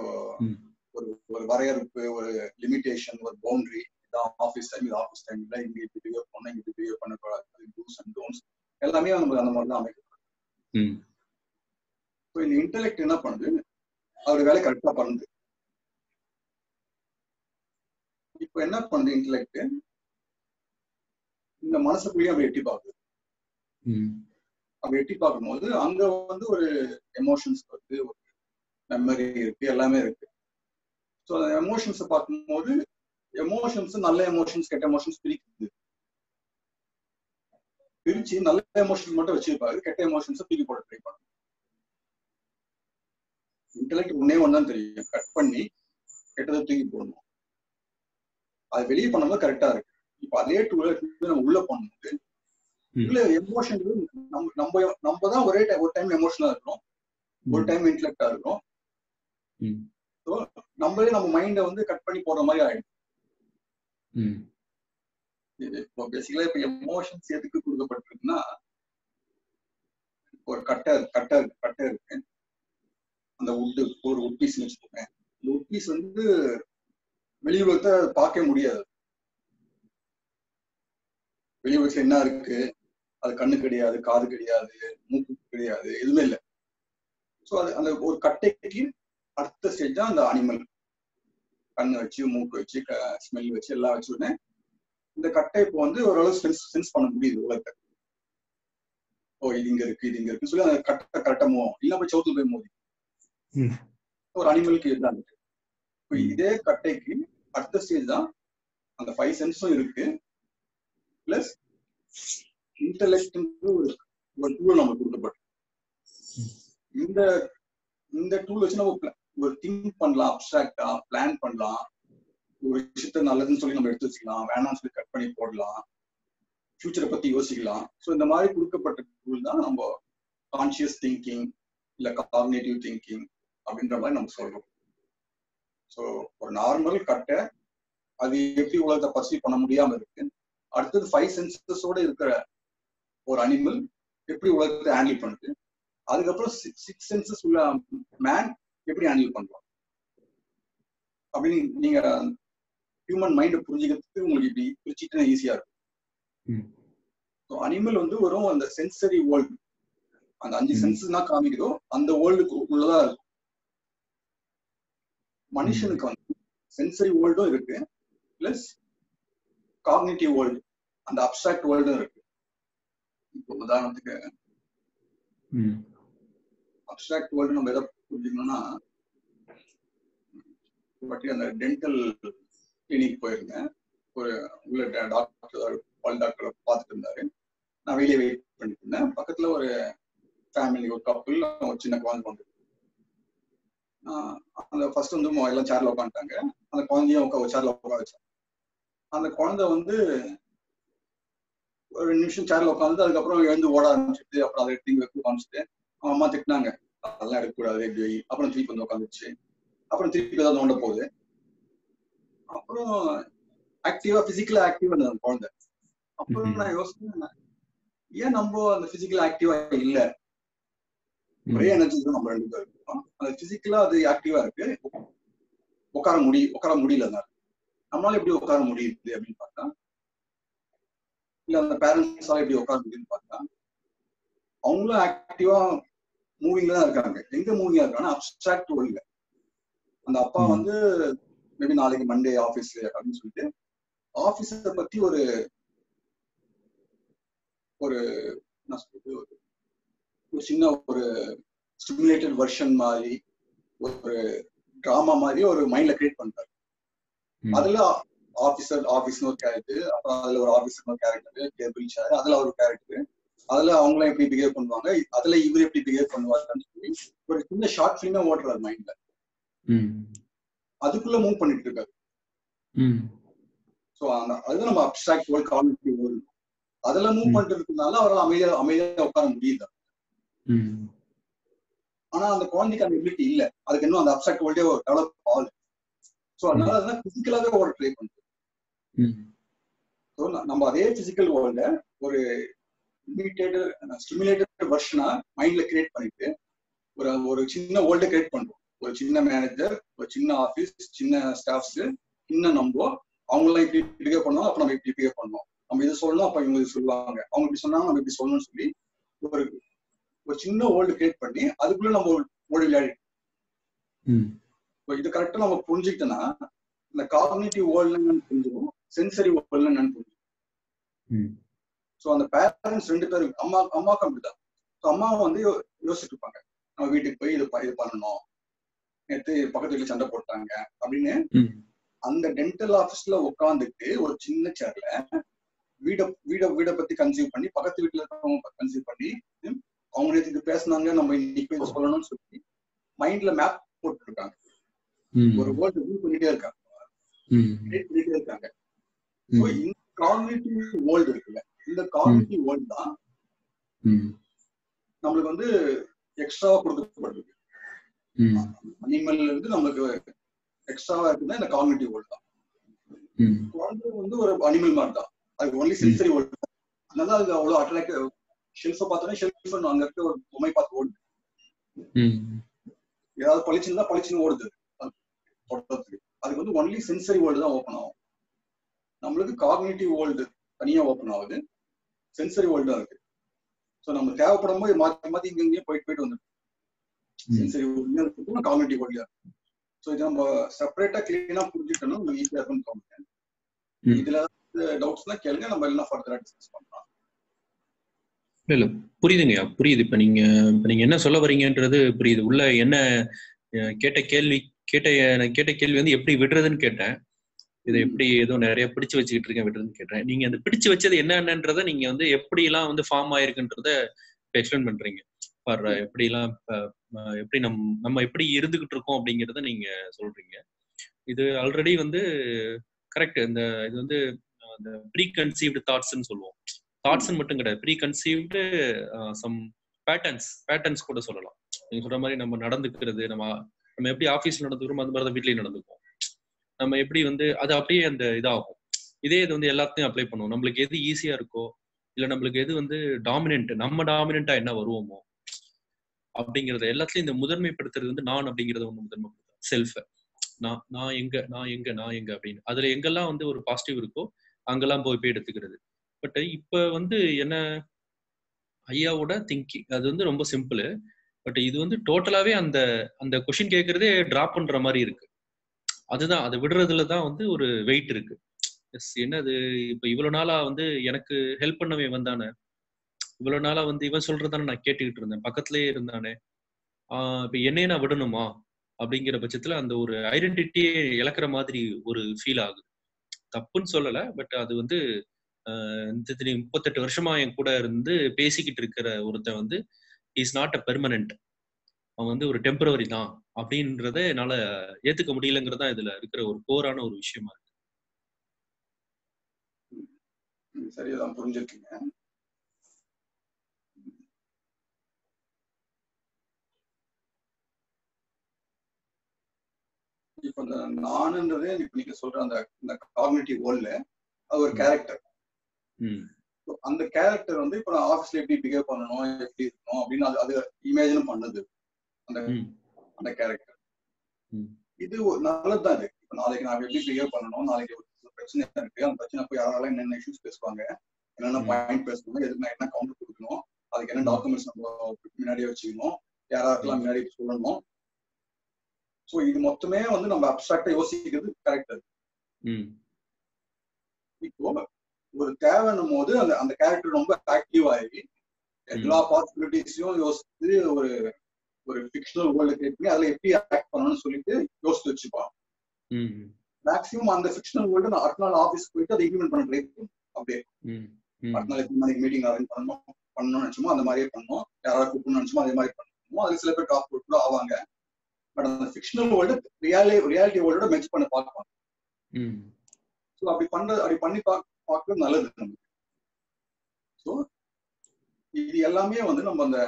ஒரு ஒரு வரையறுப்பு ஒரு லிமிடேஷன் ஒரு பவுண்டரி இதான் ஆஃபீஸ் டைம் இது ஆஃபீஸ் டைம் இல்லை இங்க இப்படி பிஹேவ் பண்ண இங்க பிஹேவ் பண்ணக்கூடாது. டூஸ் அண்ட் டோன்ஸ் எல்லாமே நமக்கு அந்த மாதிரி தான் அமைக்கும் ம். ஸோ இந்த இன்டெலெக்ட் என்ன பண்ணுது? அதோட வேலை கரெக்டா பண்ணுது. இப்போ என்ன பண்ணுது இன்டெலெக்ட் இந்த மனசுக்குள்ளேயே அப்படி எட்டி பார்க்குது. அப்படி எட்டி பார்க்கும்போது அங்க வந்து ஒரு எமோஷன்ஸ் வருது ஒரு மெமரி இருக்கு எல்லாமே இருக்கு. ஸோ எமோஷன்ஸை பார்க்கும்போது எமோஷன்ஸ் நல்ல எமோஷன்ஸ் கெட்ட எமோஷன்ஸ் பிரிக்குது. பிரிச்சு நல்ல எமோஷன்ஸ் மட்டும் வச்சிருப்பாரு கெட்ட எமோஷன்ஸை தூக்கி போட ட்ரை பண்ணும். இன்டெலெக்ட் ஒன்னே ஒன்னு தான் தெரியும். கட் பண்ணி கெட்டதை தூக்கி போடணும். அது வெளியே பண்ணும்போது கரெக்டா இருக்கு. இப்போ அதே டூல நம்ம உள்ள ம். உள்ள எமோஷன் நம்ம நம்ம நம்ம தான் ஒரே டைம் ஒரு டைம் எமோஷனலா இருக்கிறோம் ஒரு டைம் இன்டெலெக்டா இருக்கிறோம் ம் நம்மளே நம்ம மைண்டை வந்து கட் பண்ணி போடுற மாதிரி ஆயிடும். இப்போ பேசிக்கலா இப்ப எமோஷன்ஸ் எதுக்கு கொடுக்கப்பட்டிருக்குன்னா ஒரு கட்டை கட்டை கட்டை இருக்கு. அந்த உட்டு ஒரு உட் பீஸ் வச்சுக்கோங்க இந்த உட் பீஸ் வந்து வெளி உலகத்தை பார்க்கவே முடியாது. வெளி உலகத்துல என்ன இருக்கு? அது கண்ணு கிடையாது காது கிடையாது மூக்கு கிடையாது எதுவுமே இல்லை. ஸோ அது அந்த ஒரு கட்டைக்கு அடுத்த ஸ்டேஜ் தான் அந்த அனிமல் கண்ணு வச்சு மூக்கு வச்சு ஸ்மெல் வச்சு எல்லாம் வச்சு உடனே இந்த கட்டை இப்போ வந்து ஓரளவு சென்ஸ் சென்ஸ் பண்ண முடியுது உலகத்தை ஓ இது இங்க இருக்கு இது இங்க இருக்கு சொல்லி அந்த கட்டை கரெக்டா மூவ் ஆகும். இல்ல போய் சவுத்துல போய் மோதி. ஒரு அனிமலுக்கு இதுதான் இருக்கு இப்போ இதே கட்டைக்கு அடுத்த ஸ்டேஜ் தான் அந்த ஃபைவ் சென்ஸும் இருக்கு. பிளஸ் இன்டெலெக்ட் ஒரு டூல் நமக்கு கொடுக்கப்பட்டு இந்த இந்த டூல் வச்சு நம்ம ஒரு திங்க் பண்ணலாம் அப்டிராக்டா பிளான் பண்ணலாம். ஒரு விஷயத்த நல்லதுன்னு சொல்லி நம்ம எடுத்து வச்சுக்கலாம் வேணாம்னு சொல்லி கட் பண்ணி போடலாம். ஃபியூச்சரை பத்தி யோசிக்கலாம். ஸோ இந்த மாதிரி கொடுக்கப்பட்ட டூல் தான் நம்ம கான்சியஸ் திங்கிங் இல்ல கார்னேட்டிவ் திங்கிங் அப்படின்ற மாதிரி நம்ம சொல்றோம். ஸோ ஒரு நார்மல் கட்டை அது எப்படி உலகத்தை பர்சீவ் பண்ண முடியாம இருக்கு. அடுத்தது ஃபைவ் சென்சஸோட இருக்கிற ஒரு அனிமல் எப்படி உலகத்தை ஹேண்டில் பண்ணுது. அதுக்கப்புறம் சிக்ஸ் சென்சஸ் உள்ள மேன் எப்படி ஹேண்டில் பண்றோம்? அப்படின்னு நீங்க ஹியூமன் மைண்டை புரிஞ்சுக்கிறதுக்கு உங்களுக்கு இப்படி பிரிச்சுட்டு ஈஸியா இருக்கும். அனிமல் வந்து வெறும் அந்த சென்சரி வேர்ல்டு அந்த அஞ்சு. சென்சஸ் தான் காமிக்குதோ அந்த வேர்ல்டுக்கு உள்ளதா இருக்கும். மனுஷனுக்கு வந்து சென்சரி வேர்ல்டும் இருக்கு பிளஸ் காக்னிட்டிவ் வேர்ல்டு அந்த அப்சாக்ட் வேர்ல்டும் இருக்கு. இப்போ உதாரணத்துக்கு அப்சாக்ட் வேர்ல்டு நம்ம எதை புரிஞ்சுக்கணும்னா ஒரு அந்த டென்டல் கிளினிக் போயிருந்தேன். ஒரு உள்ள டாக்டர் பல் டாக்டரை பார்த்துட்டு இருந்தாரு. நான் வெளியே வெயிட் பண்ணிட்டு இருந்தேன். பக்கத்துல ஒரு ஃபேமிலி ஒரு கப்பிள் ஒரு சின்ன குழந்தை வந்து அந்த ஃபர்ஸ்ட் வந்து எல்லாம் சேர்ல உட்காந்துட்டாங்க. அந்த குழந்தையும் உட்கா சேர்ல உட்கார வச்சாங்க அந்த குழந்தை வந்து ஒரு நிமிஷம் சேர்ல உட்காந்து அதுக்கப்புறம் எழுந்து ஓட ஆரம்பிச்சுட்டு அப்புறம் அதை எடுத்து வைக்க காமிச்சிட்டு அவங்க அம்மா திட்டினாங்க. அதெல்லாம் எடுக்கக்கூடாது இப்படி. அப்புறம் திருப்பி வந்து உட்காந்துச்சு அப்புறம் திருப்பி ஏதாவது நோண்ட போகுது அப்புறம் ஆக்டிவா பிசிக்கலா ஆக்டிவா இருந்தது குழந்தை அப்புறம். நான் யோசிச்சேன் ஏன் நம்ம அந்த பிசிக்கலா ஆக்டிவா இல்ல. ஒரே எனர்ஜி தான் நம்ம ரெண்டு பேரும் இருக்கோம். அந்த பிசிக்கலா அது ஆக்டிவா இருக்கு உட்கார முடி உட்கார முடியல அதனால நம்மளால எப்படி உட்கார முடியுது அப்படின்னு பார்த்தா இல்ல அந்த பேரண்ட்ஸால எப்படி உட்கார முடியுதுன்னு பார்த்தா அவங்களும் ஆக்டிவா மூவிங்ல தான் இருக்காங்க எங்க மூவிங்கா இருக்காங்கன்னா அப்டிராக்ட் வேர்ல்ட்ல அந்த அப்பா. வந்து மேபி நாளைக்கு மண்டே ஆபீஸ் அப்படின்னு சொல்லிட்டு ஆபீஸ பத்தி ஒரு ஒரு என்ன சொல்றது ஒரு சின்ன ஒரு ஸ்டிமுலேட்டட் வெர்ஷன் மாதிரி ஒரு டிராமா மாதிரி ஒரு மைண்ட்ல கிரியேட் பண்றாரு. அதுல ஆபீசர் ஆபீஸ்னு ஒரு கேரக்டர் அப்புறம் அதுல ஒரு ஆபீசர் ஒரு கேரக்டர் டேபிள் சேர் அதுல ஒரு கேரக்டர் அதுல அவங்களாம் எப்படி பிஹேவ் பண்ணுவாங்க அதுல இவர் எப்படி பிஹேவ் பண்ணுவாருன்னு சொல்லி ஒரு சின்ன ஷார்ட் ஃபிலிமே ஓட்டுறாரு மைண்ட்ல. அதுக்குள்ள மூவ் பண்ணிட்டு இருக்காரு. ஸோ அந்த அதுதான் நம்ம அப்டிராக்ட் வேர்ல்ட் காமிட்டி வேர்ல்டு அதுல மூவ். பண்ணிட்டு இருக்கனால அவரால் அமைதியா அமைதியா உட்கார முடியுது. ஆனா அந்த குழந்தைக்கு அந்த எபிலிட்டி இல்ல அதுக்கு இன்னும் அந்த அப்சாக்ட் வேர்ல்டே டெவலப் ஆகல ஸோ அதனால அதான் பிசிக்கலாவே ஒரு ட்ரை பண்ணுது. ஸோ நம்ம அதே பிசிக்கல் வேர்ல்ட ஒரு லிமிட்டேட் ஸ்டிமுலேட்டட் வெர்ஷனா மைண்ட்ல கிரியேட் பண்ணிட்டு ஒரு ஒரு சின்ன வேர்ல்ட கிரியேட் பண்றோம். ஒரு சின்ன மேனேஜர் ஒரு சின்ன ஆஃபீஸ் சின்ன ஸ்டாஃப்ஸ் சின்ன நம்போ அவங்களாம் இப்படி பிஹேவ் பண்ணுவோம் அப்ப நம்ம இப்படி பிஹேவ் பண்ணோம் நம்ம இது சொல்லணும் அப்ப இவங்க இது சொல்லுவாங்க. அவங்க இப்படி சொன்னாங்க நம்ம இப்படி சொல்லணும்னு சொல்லி ஒரு ஒரு சின்ன வேர்ல்டு கிரியேட் பண்ணி அதுக்குள்ள நம்ம ஓடி விளையாடி ம். இப்போ இது கரெக்டா நம்ம புரிஞ்சுக்கிட்டோம்னா இந்த காக்னிட்டிவ் வேர்ல்டு புரிஞ்சுக்கும் சென்சரி வேர்ல்டு என்னன்னு புரிஞ்சுக்கும். ஸோ அந்த பேரண்ட்ஸ் ரெண்டு பேரும் அம்மா அம்மாவுக்கு அப்படிதான். ஸோ அம்மா வந்து யோசிச்சுட்டு இருப்பாங்க. நம்ம வீட்டுக்கு போய் இது இது பண்ணணும். நேற்று பக்கத்து வீட்டுல சண்டை போட்டாங்க அப்படின்னு. அந்த டென்டல் ஆபீஸ்ல உட்காந்துட்டு ஒரு சின்ன சேர்ல வீட வீட வீட பத்தி கன்சீவ் பண்ணி பக்கத்து வீட்டுல இருக்கவங்க கன்சீவ் பண்ணி அவங்க இது பேசுனாங்க நம்ம இன்னைக்கு சொல்லணும்னு சொல்லி மைண்ட்ல மேப் போட்டு இருக்காங்க. ஒரு வேர்ல்டு வியூ பண்ணிட்டே இருக்காங்க. பண்ணிட்டே இருக்காங்க. இந்த காக்னிட்டிவ் வேர்ல்டு இருக்குல்ல இந்த காக்னிட்டிவ் வேர்ல்டு தான். நம்மளுக்கு வந்து எக்ஸ்ட்ராவா கொடுக்கப்படுது ம். அனிமல்ல இருந்து நம்மளுக்கு எக்ஸ்ட்ராவா இருக்குன்னா இந்த காக்னிட்டிவ் வேர்ல்டு தான். குழந்தை வந்து ஒரு அனிமல் மாதிரி தான். அதுக்கு ஒன்லி சென்சரி வேர்ல்டு அதனால அது அவ்வளவு அட்ராக்டிவ் ஷெல்ஃபை பார்த்தோன்னே ஷெல்ஃப் அங்க இருக்க ஒரு பொம்மை பார்த்து ஓடுது. ஏதாவது பளிச்சுன்னா பளிச்சுன்னு ஓடுது. அது தொடர்றதுக்கு. அதுக்கு வந்து ஒன்லி சென்சரி வேர்ல்டு தான் ஓப்பன் ஆகும். நம்மளுக்கு காக்னிட்டிவ் வேர்ல்டு தனியா ஓப்பன் ஆகுது. சென்சரி வேர்ல்டு இருக்கு. ஸோ நம்ம தேவைப்படும் போது மாத்தி மாத்தி இங்க இங்கேயும் போயிட்டு போயிட்டு வந்து ம். சென்சரி வேர்ல்டு இருக்கும் காக்னிட்டிவ் வேர்ல்டு ஸோ இதை நம்ம செப்பரேட்டா கிளீனா புரிஞ்சுக்கணும். நம்ம ஈஸியா இருக்கும்னு தோணுது. இதுல டவுட்ஸ்லாம் கேளுங்க. நம்ம எல்லாம் ஃபர்தரா டிஸ்கஸ் பண்ணலாம். இல்ல இல்ல. புரியுதுங்கய்யா புரியுது. இப்ப நீங்க இப்ப நீங்க என்ன சொல்ல வரீங்கன்றது புரியுது. உள்ள என்ன கேட்ட கேள்வி கேட்ட கேட்ட கேள்வி வந்து எப்படி விடுறதுன்னு கேட்டேன். இதை எப்படி ஏதோ நிறைய பிடிச்சு வச்சுக்கிட்டு இருக்கேன் விடுறதுன்னு கேட்டேன். நீங்க அந்த பிடிச்சு வச்சது என்னென்னன்றத நீங்க வந்து எப்படி எல்லாம் வந்து ஃபார்ம் ஆயிருக்குன்றத எக்ஸ்பிளைன் பண்றீங்க. ஃபார் எப்படி எல்லாம் எப்படி நம் நம்ம எப்படி இருந்துகிட்டு இருக்கோம் அப்படிங்கறத நீங்க சொல்றீங்க. இது ஆல்ரெடி வந்து கரெக்ட் இந்த இது வந்து அஹ், இந்த ப்ரீ கன்சீவ்டு தாட்ஸ்ன்னு சொல்லுவோம் தாட்ஸ் மட்டும் கிடையாது. Preconceived some patterns patterns கூட சொல்லலாம். நீங்க சொல்ற மாதிரி நம்ம நடந்துக்கிறது நம்ம நம்ம எப்படி ஆஃபீஸ்ல நடந்துக்கிறோமோ அந்த மாதிரி தான் வீட்லயும் நடந்துக்குவோம். நம்ம எப்படி வந்து அது அப்படியே அந்த இதாகும். இதே இது வந்து எல்லாத்தையும் அப்ளை பண்ணுவோம். நம்மளுக்கு எது ஈஸியா இருக்கோ இல்ல நம்மளுக்கு எது வந்து டாமினன்ட் நம்ம டாமினண்டா என்ன வருவோமோ அப்படிங்கறத எல்லாத்துலயும் இந்த முதன்மைப்படுத்துறது வந்து நான் அப்படிங்கறத ஒண்ணு முதன்மைப்படுத்துறேன். செல்ஃப நான் நான் எங்க நான் எங்க நான் எங்க அப்படின்னு. அதுல எங்கெல்லாம் வந்து ஒரு பாசிட்டிவ் இருக்கோ அங்கெல்லாம் போய் போய் எடுத்துக்கிறது. பட் இப்ப வந்து என்ன ஐயாவோட திங்கிங் அது வந்து ரொம்ப சிம்பிள் பட் இது வந்து டோட்டலாவே அந்த அந்த கொஷின் கேட்கறதே டிராப் பண்ற மாதிரி இருக்கு. அதுதான் அதை விடுறதுல தான் வந்து ஒரு வெயிட் இருக்கு. எஸ் என்னது இப்ப இவ்வளவு நாளா வந்து எனக்கு ஹெல்ப் பண்ணவே வந்தானே இவ்வளவு நாளா வந்து இவன் சொல்றதானே நான் கேட்டுக்கிட்டு இருந்தேன். பக்கத்துலயே இருந்தானே. ஆஹ் இப்ப என்னையே நான் விடணுமா? அப்படிங்கிற பட்சத்துல அந்த ஒரு ஐடென்டிட்டியே இழக்கிற மாதிரி ஒரு ஃபீல் ஆகுது. தப்புன்னு சொல்லல பட் அது வந்து இந்த இத்தனை முப்பத்தெட்டு வருஷமா என் கூட இருந்து பேசிக்கிட்டு இருக்கிற ஒருத்தன் வந்து இஸ் நாட் அ பெர்மனன்ட் அவன் வந்து ஒரு டெம்பரவரி தான். அப்படின்றத என்னால ஏத்துக்க முடியலங்கிறது இதுல இருக்கிற ஒரு கோரான ஒரு விஷயமா இருக்கு. ம், சரியா தான் புரிஞ்சிருக்கீங்க. இப்ப இந்த நானுன்றது இப்ப நீங்க சொல்ற அந்த இந்த காக்னிட்டிவ் வேர்ல்ட்ல அது ஒரு. கேரக்டர் அந்த கேரக்டர் வந்து இப்ப நான் ஆஃபீஸ்ல எப்படி பிஹேவ் பண்ணணும் எப்படி இருக்கணும் அப்படின்னு அது அது இமேஜினும் பண்ணுது. அந்த அந்த கேரக்டர். இது ஒரு நல்லதுதான் இது இப்ப நாளைக்கு நான் எப்படி பிஹேவ் பண்ணணும்? நாளைக்கு ஒரு பிரச்சனை இருக்கு. அந்த பிரச்சனை போய் யாரால என்னென்ன இஷ்யூஸ் பேசுவாங்க? என்னென்ன. பாயிண்ட் பேசணும் எதுக்கு நான் என்ன கவுண்டர் கொடுக்கணும்? அதுக்கு என்ன டாக்குமெண்ட்ஸ் நம்ம முன்னாடியே வச்சுக்கணும்? யாராருக்கெல்லாம் முன்னாடி சொல்லணும்? ஸோ இது மொத்தமே வந்து நம்ம அப்டிராக்டா யோசிக்கிறது கரெக்ட் ம். இப்போ ஒரு தேவைன்னும் போது அந்த அந்த கேரக்டர் ரொம்ப ஆக்டிவ் ஆகி எல்லா பாசிபிலிட்டிஸையும் யோசித்து ஒரு ஒரு ஃபிக்ஷனல் வேர்ல்டு கிரியேட் பண்ணி அதுல எப்படி ஆக்ட் பண்ணணும்னு சொல்லிட்டு யோசித்து வச்சுப்பான் மேக்ஸிமம் அந்த ஃபிக்ஷனல் வேர்ல்டு நான் அடுத்த நாள் ஆஃபீஸ் போயிட்டு அதை இம்ப்ளிமெண்ட் பண்ண ட்ரை பண்ணும் அப்படியே. அடுத்த நாள் எப்படி மாதிரி மீட்டிங் அரேஞ்ச் பண்ணணும் பண்ணணும்னு நினைச்சோமோ அந்த மாதிரியே பண்ணணும் யாராவது கூப்பிடணும்னு நினைச்சோமோ அதே மாதிரி பண்ணணும் அதுல சில பேர் டாப் கூட ஆவாங்க. பட் அந்த ஃபிக்ஷனல் வேர்ல்டு ரியாலி ரியாலிட்டி வேர்ல்டோட மெச் பண்ண பார்ப்பாங்க. ஸோ அப்படி பண்றது அப்படி பண்ணி பார்க்க பார்க்கறது நல்லது நமக்கு. ஸோ இது எல்லாமே வந்து நம்ம அந்த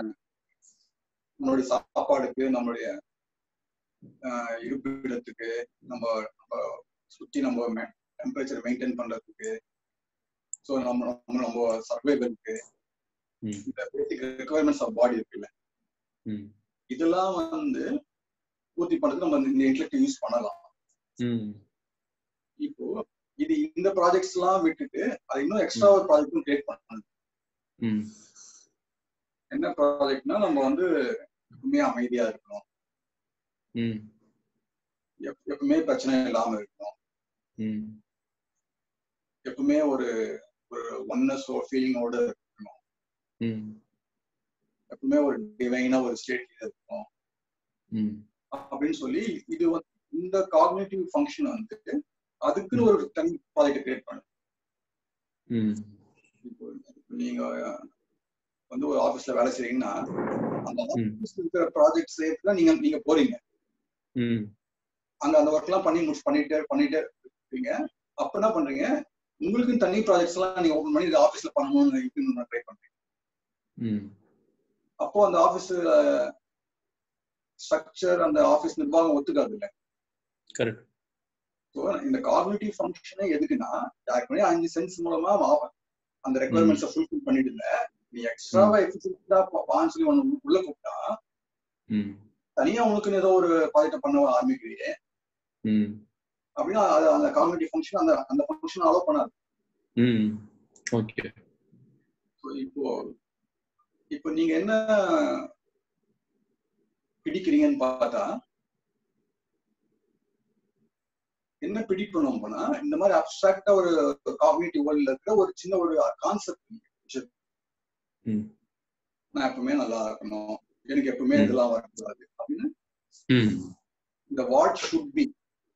நம்மளுடைய சாப்பாடுக்கு நம்மளுடைய ஆஹ், இருப்பிடத்துக்கு நம்ம நம்ம சுத்தி நம்ம டெம்பரேச்சர் மெயின்டைன் பண்றதுக்கு ஸோ நம்ம நம்ம நம்ம சர்வைவலுக்கு இந்த பேசிக் ரெக்குவயர்மெண்ட்ஸ் ஆஃப் பாடி இருக்குல்ல. இதெல்லாம் வந்து பூர்த்தி பண்றதுக்கு நம்ம இந்த இன்டெலெக்ட் யூஸ் பண்ணலாம். இப்போ இது இந்த ப்ராஜெக்ட்ஸ் எல்லாம் விட்டுட்டு அது இன்னும் எக்ஸ்ட்ரா ஒரு ப்ராஜெக்டும் கிரியேட் பண்ணணும். என்ன ப்ராஜெக்ட்னா நம்ம வந்து எப்பவுமே அமைதியா இருக்கணும். எப்பவுமே பிரச்சனை இல்லாம இருக்கணும். எப்பவுமே ஒரு ஒரு ஒன்னஸ் ஃபீலிங்கோட இருக்கணும். எப்பவுமே ஒரு டிவைனா ஒரு ஸ்டேட்ல இருக்கணும். அப்படின்னு சொல்லி இது வந்து இந்த காக்னேட்டிவ் ஃபங்க்ஷன் வந்து அதுக்குன்னு ஒரு தனி ப்ராஜெக்ட் கிரியேட் பண்ணணும் ம். இப்போ நீங்க வந்து ஒரு ஆபீஸ்ல வேலை செய்றீங்கன்னா அந்த ஆபீஸ்ல இருக்கிற ப்ராஜெக்ட் செய்யறதுக்கு நீங்க நீங்க போறீங்க. அங்க அந்த ஒர்க் எல்லாம் பண்ணி முடிச்சு பண்ணிட்டே பண்ணிட்டே இருப்பீங்க. அப்ப என்ன பண்றீங்க? உங்களுக்குன்னு தனி ப்ராஜெக்ட்ஸ் எல்லாம் நீங்க ஓபன் பண்ணி ஆபீஸ்ல பண்ணணும்னு இம்ப்ளிமெண்ட் ட்ரை பண்றீங்க. அப்போ அந்த ஆபீஸ் ஸ்ட்ரக்சர் அந்த ஆபீஸ் நிர்வாகம் ஒத்துக்காது இல்ல. கரெக்ட் இந்த கார்னிட்டிவ் ஃபங்க்ஷனே எதுக்குன்னா ஏற்கனவே அஞ்சு சென்ஸ் மூலமா அந்த ரெக்குவயர்மெண்ட்ஸை ஃபுல்ஃபில் பண்ணிட்டு இல்ல நீ எக்ஸ்ட்ராவா எஃபிஷியன்டா சொல்லி ஒன்று உள்ள கூப்பிட்டா தனியா உனக்குன்னு ஏதோ ஒரு ப்ராஜெக்ட் பண்ண ஆரம்பிக்கிறீங்க. அப்படின்னா அது அந்த கார்னிட்டிவ் ஃபங்க்ஷன் அந்த அந்த ஃபங்க்ஷன் அலோவ் பண்ணாது. ஓகே. இப்போ இப்போ நீங்க என்ன பிடிக்கிறீங்கன்னு பார்த்தா என்ன பிடிக்கணும் அப்படின்னா இந்த மாதிரி அப்டிராக்டா ஒரு காக்னிட்டிவ் வேர்ல்ட்ல இருக்கிற ஒரு சின்ன ஒரு கான்செப்ட் நான் எப்பவுமே நல்லா இருக்கணும் எனக்கு எப்பவுமே. இதெல்லாம் வரக்கூடாது அப்படின்னு இந்த what should be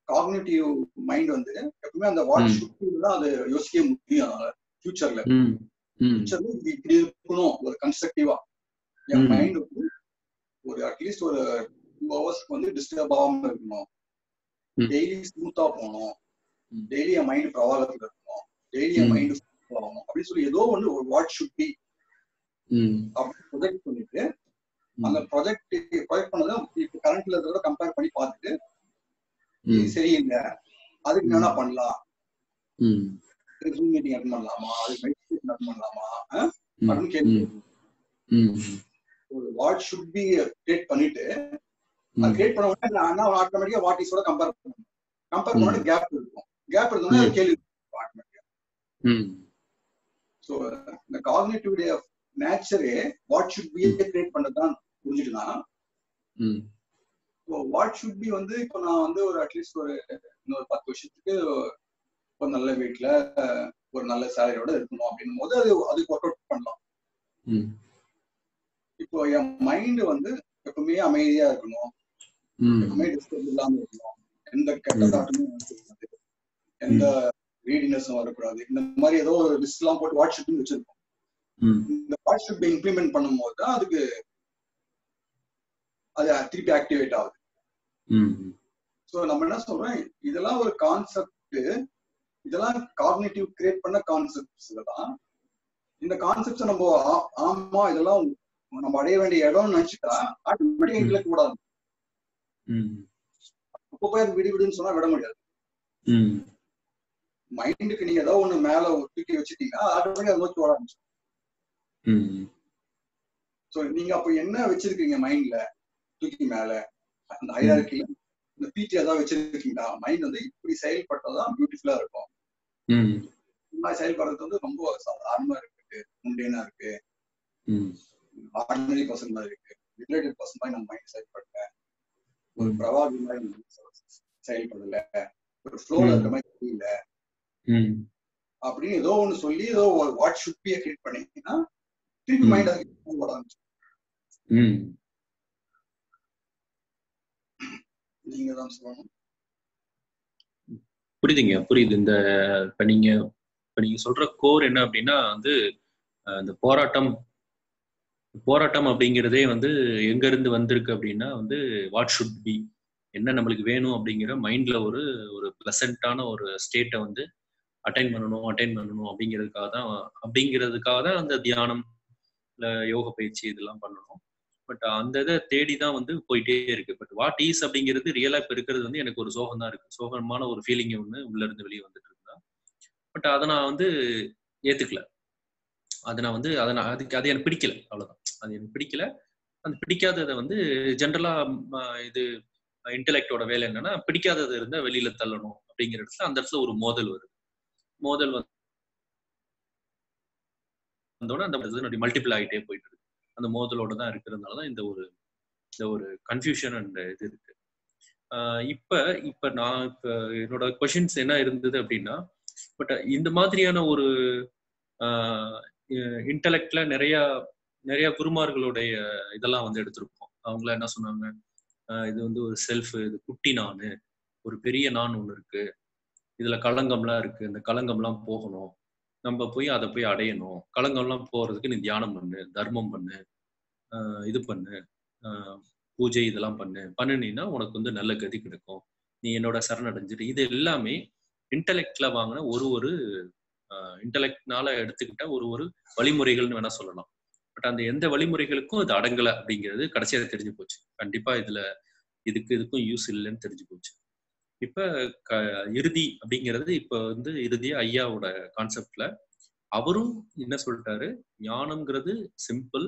cognitive mind வந்து எப்பவுமே அந்த வாட். ஷுட் பி தான் அது யோசிக்க முடியும் ஃபியூச்சர்ல ம் ஃபியூச்சர்ல இது இப்படி இருக்கணும் ஒரு கன்ஸ்ட்ரக்டிவா என். மைண்ட் வந்து ஒரு அட்லீஸ்ட் ஒரு டூ ஹவர்ஸ்க்கு வந்து டிஸ்டர்ப் ஆகாம இருக்கணும். டெய்லி ஸ்மூத்தா போகணும். டெய்லி என் மைண்ட் பிரவாகத்துல இருக்கணும் டெய்லி என். மைண்ட் ஆகணும் அப்படின்னு சொல்லி ஏதோ ஒன்று ஒரு வாட் ஷுட் பி அப்படின்னு ப்ரொஜெக்ட் பண்ணிட்டு. அந்த ப்ராஜெக்ட் ப்ரொஜெக்ட் பண்ணதை இப்போ கரண்ட்ல இருக்கிறத கம்பேர் பண்ணி பார்த்துட்டு சரியில்லை அதுக்கு என்ன பண்ணலாம்? ஜூம் மீட்டிங் அட்டன் பண்ணலாமா? அதுக்கு மெடிடேஷன் அட்டன் பண்ணலாமா? அப்படின்னு கேள்வி வாட் ஷுட் பி கிரியேட் பண்ணிட்டு அது ம் கிரியேட் பண்ண உடனே நான் ஆட்டோமேட்டிக்கா வாட் இஸோட கம்பேர் பண்ணணும். கம்பேர் பண்ண உடனே கேப் இருக்கும். கேப் இருந்தோடனே அது கேள்வி ஆட்டோமேட்டிக்கா ஸோ இந்த காக்னேட்டிவ் டே ஆஃப் நேச்சரே வாட் ஷுட் பி கிரியேட் பண்ணதான் புரிஞ்சுட்டுனா ம். ஸோ வாட் ஷுட் பி வந்து இப்போ நான் வந்து ஒரு அட்லீஸ்ட் ஒரு இன்னொரு பத்து வருஷத்துக்கு ஒரு நல்ல வீட்ல ஒரு நல்ல சேலரியோட இருக்கணும் அப்படின்னும் போது அது அதுக்கு ஒர்க் அவுட் பண்ணலாம் இப்போ என் மைண்ட் வந்து எப்பவுமே அமைதியா இருக்கணும். எப்பவுமே டிஸ்டர்ப் இல்லாம இருக்கணும். எந்த கெட்ட ம். தாட்டுமே வரக்கூடாது. எந்த ரீடினஸும் வரக்கூடாது. இந்த மாதிரி ஏதோ ஒரு லிஸ்ட் எல்லாம் போட்டு வாட் ஷுட்னு வச்சிருக்கோம். இந்த வாட் ஷுட் இம்ப்ளிமெண்ட் பண்ணும்போது தான் அதுக்கு அது திருப்பி ஆக்டிவேட் ஆகுது. ஸோ நம்ம என்ன சொல்றோம்? இதெல்லாம் ஒரு கான்செப்ட் இதெல்லாம் காக்னேட்டிவ் கிரியேட் பண்ண கான்செப்ட்ஸ் இதெல்லாம் இந்த கான்செப்ட்ஸ் நம்ம ஆமா இதெல்லாம் நம்ம அடைய வேண்டிய இடம்னு நினைச்சுட்டா ஆட்டோமேட்டிக் இன்டெலெக்ட் கூடாது. அப்போ போய் விடு விடுன்னு சொன்னா விட முடியாது. மைண்டுக்கு நீங்க ஏதோ ஒண்ணு மேல தூக்கி வச்சுட்டீங்கன்னா ஆட்டோமேட்டிக் அதை நோக்கி ஓட ஆரம்பிச்சு ஸோ நீங்க அப்போ என்ன வச்சிருக்கீங்க மைண்ட்ல தூக்கி மேல அந்த ஹைரார்கில இந்த பீட்டி ஏதாவது வச்சிருக்கீங்களா? மைண்ட் வந்து இப்படி செயல்பட்டதான் பியூட்டிஃபுல்லா இருக்கும். மாதிரி செயல்படுறது வந்து ரொம்ப சாதாரணமா இருக்கு முண்டேனா இருக்கு. ஆர்டினரி பர்சன் மாதிரி இருக்கு. ரிலேட்டட் பர்சன் மாதிரி நம்ம மைண்ட் செயல்படல. ஒரு பிரபாவி மாதிரி செயல்படல. ஒரு ஃப்ளோல இருக்க மாதிரி தெரியல. அப்படின்னு ஏதோ ஒண்ணு சொல்லி ஏதோ வாட் ஷுட் பி கிரியேட் பண்ணீங்கன்னா திருப்பி. மைண்ட் அதுக்கு ஓட ஆரம்பிச்சு. நீங்க தான் சொல்லணும். புரியுதுங்க புரியுது. இந்த இப்ப நீங்க இப்ப நீங்க சொல்ற கோர் என்ன அப்படின்னா வந்து இந்த போராட்டம். போராட்டம் அப்படிங்கிறதே வந்து எங்க இருந்து வந்திருக்கு அப்படின்னா வந்து வாட் ஷுட் பி என்ன நம்மளுக்கு வேணும் அப்படிங்கிற மைண்ட்ல ஒரு ஒரு பிளசண்டான ஒரு ஸ்டேட்டை வந்து அட்டைன் பண்ணணும் அட்டைன் பண்ணணும் அப்படிங்கிறதுக்காக தான் அப்படிங்கிறதுக்காக தான் அந்த தியானம் யோக பயிற்சி இதெல்லாம் பண்ணணும். பட் அந்த இதை தேடி தான் வந்து போயிட்டே இருக்கு. பட் வாட் ஈஸ் அப்படிங்கிறது ரியலா இப்ப இருக்கிறது வந்து எனக்கு ஒரு சோகம் தான் இருக்கு. சோகமான ஒரு ஃபீலிங் ஒண்ணு உள்ள இருந்து வெளியே வந்துட்டு இருந்தா பட் அதை நான் வந்து ஏத்துக்கல. அதை நான் வந்து அதை நான் அதுக்கு அது எனக்கு பிடிக்கல. அவ்வளவுதான். அது எனக்கு பிடிக்கல. அந்த பிடிக்காததை வந்து ஜென்ரலா இது இன்டெலெக்டோட வேலை என்னன்னா பிடிக்காதது இருந்தா வெளியில தள்ளணும் அப்படிங்கிற இடத்துல அந்த இடத்துல ஒரு மோதல் வருது. மோதல் வந்தோட அந்த மல்டிபிள் ஆகிட்டே போயிட்டு இருக்கு அந்த மோதலோட தான் இருக்கிறதுனால தான் இந்த ஒரு இந்த ஒரு கன்ஃபியூஷன் அண்ட் இது இருக்கு. இப்ப இப்ப நான் இப்ப என்னோட கொஷின்ஸ் என்ன இருந்தது அப்படின்னா பட் இந்த மாதிரியான ஒரு இன்டலெக்ட்ல நிறைய நிறைய குருமார்களுடைய இதெல்லாம் வந்து எடுத்திருப்போம் அவங்கள என்ன சொன்னாங்க? இது வந்து ஒரு செல்ஃப் இது குட்டி நானு ஒரு பெரிய நான் ஒன்று இருக்கு. இதுல களங்கம்லாம் இருக்கு. இந்த களங்கம்லாம் போகணும். நம்ம போய் அதை போய் அடையணும். களங்கம்லாம் போறதுக்கு நீ தியானம் பண்ணு தர்மம் பண்ணு இது பண்ணு பூஜை இதெல்லாம் பண்ணு. பண்ணுனீன்னா உனக்கு வந்து நல்ல கதி கிடைக்கும். நீ என்னோட சரணடைஞ்சிட்டு இது எல்லாமே இன்டலெக்ட்ல வாங்கின ஒரு ஒரு இன்டலெக்ட்னால எடுத்துக்கிட்ட ஒரு ஒரு வழிமுறைகள்னு வேணா சொல்லலாம். பட் அந்த எந்த வழிமுறைகளுக்கும் இது அடங்கலை அப்படிங்கிறது கடைசியாக தெரிஞ்சு போச்சு. கண்டிப்பா இதுல இதுக்கு இதுக்கும் யூஸ் இல்லைன்னு தெரிஞ்சு போச்சு. இப்ப க இறுதி அப்படிங்கிறது இப்ப வந்து இறுதியா ஐயாவோட கான்செப்ட்ல அவரும் என்ன சொல்லிட்டாரு? ஞானம்ங்கிறது சிம்பிள்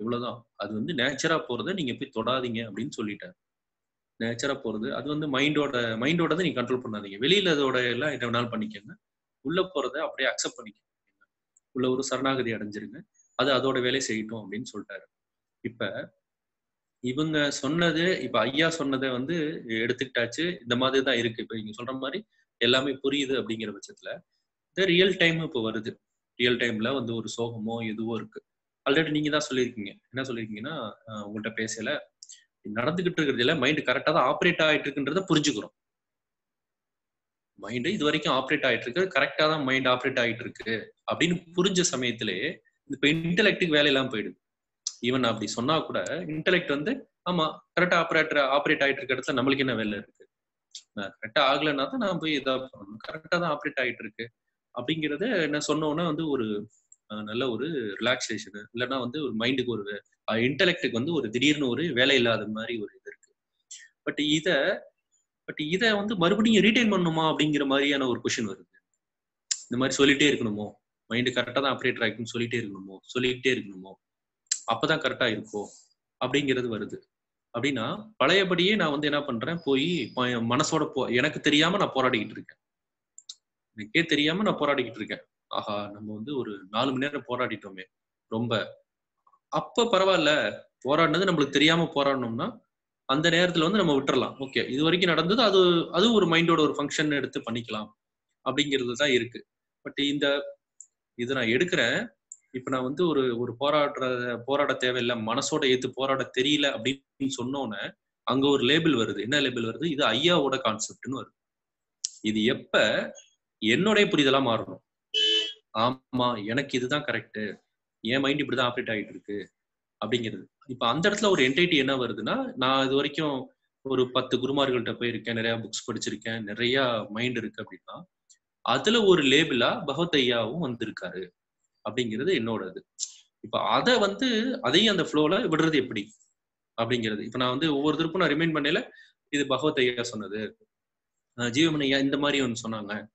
இவ்வளவுதான். அது வந்து நேச்சரா போறதை நீங்க போய் தொடாதீங்க அப்படின்னு சொல்லிட்டாரு. நேச்சரா போறது. அது வந்து மைண்டோட மைண்டோட நீங்க கண்ட்ரோல் பண்ணாதீங்க. வெளியில அதோட எல்லாம் என்ன வேணாலும் பண்ணிக்கங்க. உள்ள போறத அப்படியே அக்செப்ட் பண்ணிக்கங்க. உள்ள ஒரு சரணாகதி அடைஞ்சிருங்க. அது அதோட வேலை செய்யட்டும் அப்படின்னு சொல்லிட்டாரு. இப்ப இவங்க சொன்னது இப்ப ஐயா சொன்னதை வந்து எடுத்துக்கிட்டாச்சு. இந்த மாதிரி தான் இருக்கு. இப்ப நீங்க சொல்ற மாதிரி எல்லாமே புரியுது அப்படிங்கிற பட்சத்துல இந்த ரியல் டைம் இப்போ வருது. ரியல் டைம்ல வந்து ஒரு சோகமோ எதுவோ இருக்கு. ஆல்ரெடி நீங்க தான் சொல்லியிருக்கீங்க. என்ன சொல்லியிருக்கீங்கன்னா உங்கள்கிட்ட பேசல. நடந்துகிட்டு இருக்கிறதுல மைண்ட் கரெக்டா தான் ஆப்ரேட் ஆயிட்டு இருக்குன்றத புரிஞ்சுக்கிறோம். மைண்டு இது வரைக்கும் ஆப்ரேட் ஆயிட்டு இருக்கு. கரெக்டா தான் மைண்ட் ஆப்ரேட் ஆயிட்டு இருக்கு. அப்படின்னு புரிஞ்ச சமயத்திலேயே இப்ப இன்டெலெக்டுக்கு வேலையெல்லாம் போயிடுது. ஈவன் அப்படி சொன்னா கூட இன்டெலெக்ட் வந்து ஆமா கரெக்டா ஆப்ரேட்டர் ஆப்ரேட் ஆயிட்டு இருக்க இடத்துல நம்மளுக்கு என்ன வேலை இருக்கு? கரெக்டா ஆகலைன்னா தான் நான் போய் இதா பண்ணணும். கரெக்டா தான் ஆப்ரேட் ஆயிட்டு இருக்கு அப்படிங்கறத என்ன சொன்னோன்னா வந்து ஒரு நல்ல ஒரு ரிலாக்ஸேஷன் இல்லைன்னா வந்து ஒரு மைண்டுக்கு ஒரு இன்டெலெக்டுக்கு வந்து ஒரு திடீர்னு ஒரு வேலை இல்லாத மாதிரி ஒரு இது இருக்கு. பட் இத பட் இத வந்து மறுபடியும் ரீடைன் பண்ணணுமா அப்படிங்கிற மாதிரியான ஒரு கொஷின் வருது. இந்த மாதிரி சொல்லிட்டே இருக்கணுமோ? மைண்டு கரெக்டாக தான் ஆப்ரேட் ஆகிக்கணும்னு சொல்லிட்டே இருக்கணுமோ? சொல்லிக்கிட்டே இருக்கணுமோ? அப்பதான் கரெக்டா இருக்கும் அப்படிங்கிறது வருது. அப்படின்னா பழையபடியே நான் வந்து என்ன பண்றேன்? போய் மனசோட போ எனக்கு தெரியாம நான் போராடிக்கிட்டு இருக்கேன். எனக்கே தெரியாம நான் போராடிக்கிட்டு இருக்கேன். ஆஹா நம்ம வந்து ஒரு நாலு மணி நேரம் போராடிட்டோமே. ரொம்ப. அப்ப பரவாயில்ல. போராடினது நம்மளுக்கு தெரியாம போராடணும்னா அந்த நேரத்துல வந்து நம்ம விட்டுறலாம். ஓகே இது வரைக்கும் நடந்தது. அது அது ஒரு மைண்டோட ஒரு ஃபங்க்ஷன் எடுத்து பண்ணிக்கலாம். அப்படிங்கிறது தான் இருக்கு. பட் இந்த இது நான் எடுக்கிறேன். இப்ப நான் வந்து ஒரு ஒரு போராடுற போராட தேவையில்லை மனசோட ஏத்து போராட தெரியல அப்படின்னு சொன்னோன்னே அங்க ஒரு லேபிள் வருது. என்ன லேபிள் வருது? இது ஐயாவோட கான்செப்ட்னு வருது. இது எப்ப? என்னுடைய புரிதலா மாறணும். ஆமா எனக்கு இதுதான் கரெக்ட் என் மைண்ட் இப்படிதான் ஆப்ரேட் ஆகிட்டு இருக்கு. அப்படிங்கிறது. இப்ப அந்த இடத்துல ஒரு என்டைட்டி என்ன வருதுன்னா நான் இது வரைக்கும் ஒரு பத்து குருமார்கள்ட்ட போயிருக்கேன். நிறைய புக்ஸ் படிச்சிருக்கேன். நிறைய மைண்ட் இருக்கு அப்படின்னா அதுல ஒரு லேபிளா பகவத் ஐயாவும் வந்திருக்காரு. அப்படிங்கிறது என்னோட இது இப்ப அதை வந்து அதையும் அந்த ஃப்ளோல விடுறது எப்படி? அப்படிங்கிறது. இப்ப நான் வந்து ஒவ்வொரு திருப்பும் நான் ரிமைண்ட் பண்ணல இது பகவத் ஐயா சொன்னது. அஹ் ஜீவமணி ஐயா இந்த மாதிரி ஒன்று சொன்னாங்க.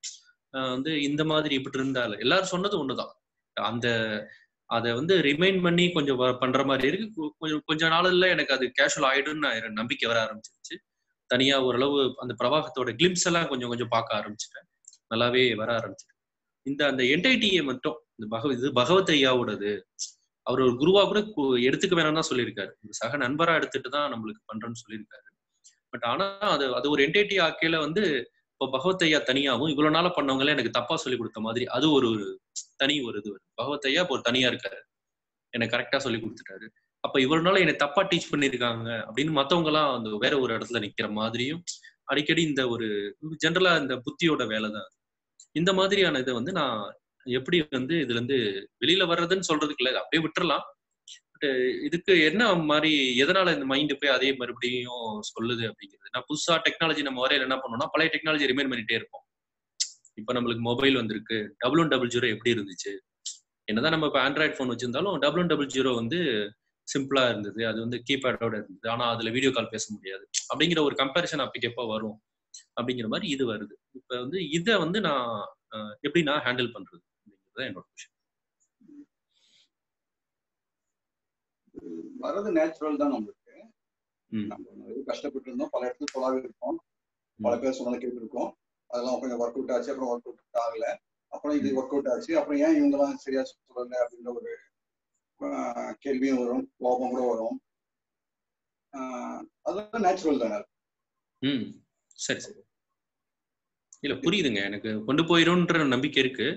வந்து இந்த மாதிரி இப்படி இருந்தால. எல்லாரும் சொன்னது ஒண்ணுதான். அந்த அதை வந்து ரிமைண்ட் பண்ணி கொஞ்சம் பண்ற மாதிரி இருக்கு. கொஞ்சம் கொஞ்ச நாளில் எனக்கு அது கேஷுவல் ஆயிடும்னு நான் நம்பிக்கை வர ஆரம்பிச்சிருச்சு. தனியா ஓரளவு அந்த பிரவாகத்தோட கிளிம்ஸ் எல்லாம் கொஞ்சம் கொஞ்சம் பார்க்க ஆரம்பிச்சிட்டேன். நல்லாவே வர ஆரம்பிச்சிட்டேன். இந்த அந்த என்டைட்டியை மட்டும் இந்த பகவ இது பகவத் ஐயாவோடது. அவர் ஒரு குருவா கூட எடுத்துக்க வேணாம் தான் சொல்லியிருக்காரு. ஒரு சக நண்பரா எடுத்துட்டு தான் நம்மளுக்கு பண்றேன்னு சொல்லியிருக்காரு. பட் ஆனா அது அது ஒரு என்டைட்டி ஆக்கையில வந்து இப்போ பகவத் ஐயா தனியாகவும் இவ்வளவு நாள பண்ணவங்களே எனக்கு தப்பா சொல்லி கொடுத்த மாதிரி அது ஒரு ஒரு தனி ஒரு இது பகவத் ஐயா இப்போ ஒரு தனியா இருக்காரு. எனக்கு கரெக்டா சொல்லி கொடுத்துட்டாரு. அப்ப இவ்வளவு நாள் என்னை தப்பா டீச் பண்ணிருக்காங்க அப்படின்னு மத்தவங்க எல்லாம் அந்த வேற ஒரு இடத்துல நிக்கிற மாதிரியும் அடிக்கடி இந்த ஒரு ஜென்ரலா இந்த புத்தியோட வேலை தான் இந்த மாதிரியான இதை வந்து நான் எப்படி வந்து இதுல இருந்து வெளியில வர்றதுன்னு சொல்றதுக்கு இல்லை அப்படியே விட்டுறலாம். பட் இதுக்கு என்ன மாதிரி எதனால இந்த மைண்ட் போய் அதே மறுபடியும் சொல்லுது அப்படிங்கிறது? நான் புதுசா டெக்னாலஜி நம்ம வரையில என்ன பண்ணோம்னா பழைய டெக்னாலஜி ரிமைன் பண்ணிட்டே இருப்போம். இப்ப நம்மளுக்கு மொபைல் வந்திருக்கு. டபுள் ஒன் டபுள் ஜீரோ எப்படி இருந்துச்சு? என்னதான் நம்ம இப்போ ஆண்ட்ராய்ட் ஃபோன் வச்சிருந்தாலும் டபுள் ஒன் டபுள் ஜீரோ வந்து சிம்பிளா இருந்தது. அது வந்து கீபேடோட இருந்தது. ஆனா அதுல வீடியோ கால் பேச முடியாது. அப்படிங்கிற ஒரு கம்பேரிசன் எப்போ வரும்? அப்படிங்கிற மாதிரி இது வருது. இப்ப வந்து இதை வந்து நான் எப்படி நான் ஹேண்டில் பண்றது. அப்படிங்கிறது என்னோட விஷயம் வர்றது நேச்சுரல் தான் நம்மளுக்கு. நம்ம கஷ்டப்பட்டு இருந்தோம் பல இடத்துல தொலாவி இருக்கோம். பல பேர் சொன்னதை கேட்டிருக்கோம். அதெல்லாம் கொஞ்சம் ஒர்க் அவுட் ஆச்சு. அப்புறம் ஒர்க் அவுட் ஆகல. அப்புறம் இது ஒர்க் அவுட் ஆச்சு. அப்புறம் ஏன் இவங்கெல்லாம் சரியா சொல்லல அப்படின்ற ஒரு கேள்வியும் வரும். கோபம் கூட வரும். அதெல்லாம் நேச்சுரல் தானே ம். சரி சரி. இல்ல புரியுதுங்க. எனக்கு கொண்டு போயிரும்ன்ற நம்பிக்கை இருக்கு.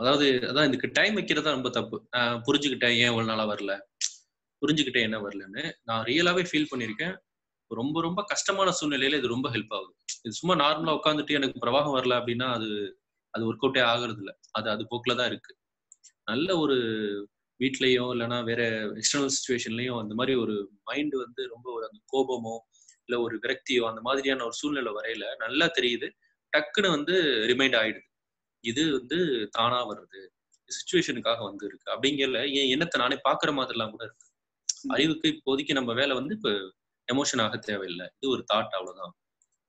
அதாவது அதான் இதுக்கு டைம் வைக்கிறது தான் ரொம்ப தப்பு. நான் புரிஞ்சுக்கிட்டேன் ஏன் இவ்வளவு நாளா வரல. புரிஞ்சுக்கிட்டேன் என்ன வரலன்னு. நான் ரியலாவே ஃபீல் பண்ணியிருக்கேன். ரொம்ப ரொம்ப கஷ்டமான சூழ்நிலையில இது ரொம்ப ஹெல்ப் ஆகுது. இது சும்மா நார்மலா உட்காந்துட்டு எனக்கு பிரவாகம் வரல அப்படின்னா அது அது ஒர்க் அவுட்டே ஆகுறது இல்ல அது அது போக்கில் தான் இருக்கு. நல்ல ஒரு வீட்லயோ இல்லைன்னா வேற எக்ஸ்டர்னல் சுச்சுவேஷன்லயும் அந்த மாதிரி ஒரு மைண்ட் வந்து ரொம்ப ஒரு அந்த கோபமோ இல்ல ஒரு விரக்தியோ அந்த மாதிரியான ஒரு சூழ்நிலை வரையில நல்லா தெரியுது. டக்குன்னு வந்து ரிமைண்ட் ஆயிடுது. இது வந்து தானா வருது சுச்சுவேஷனுக்காக வந்து இருக்கு. அப்படிங்கல என் எண்ணத்தை நானே பாக்குற மாதிரிலாம் கூட இருக்கு. அறிவுக்கு இப்போதைக்கு நம்ம வேலை வந்து இப்ப எமோஷன் ஆக தேவையில்லை. இது ஒரு தாட் அவ்வளவுதான்.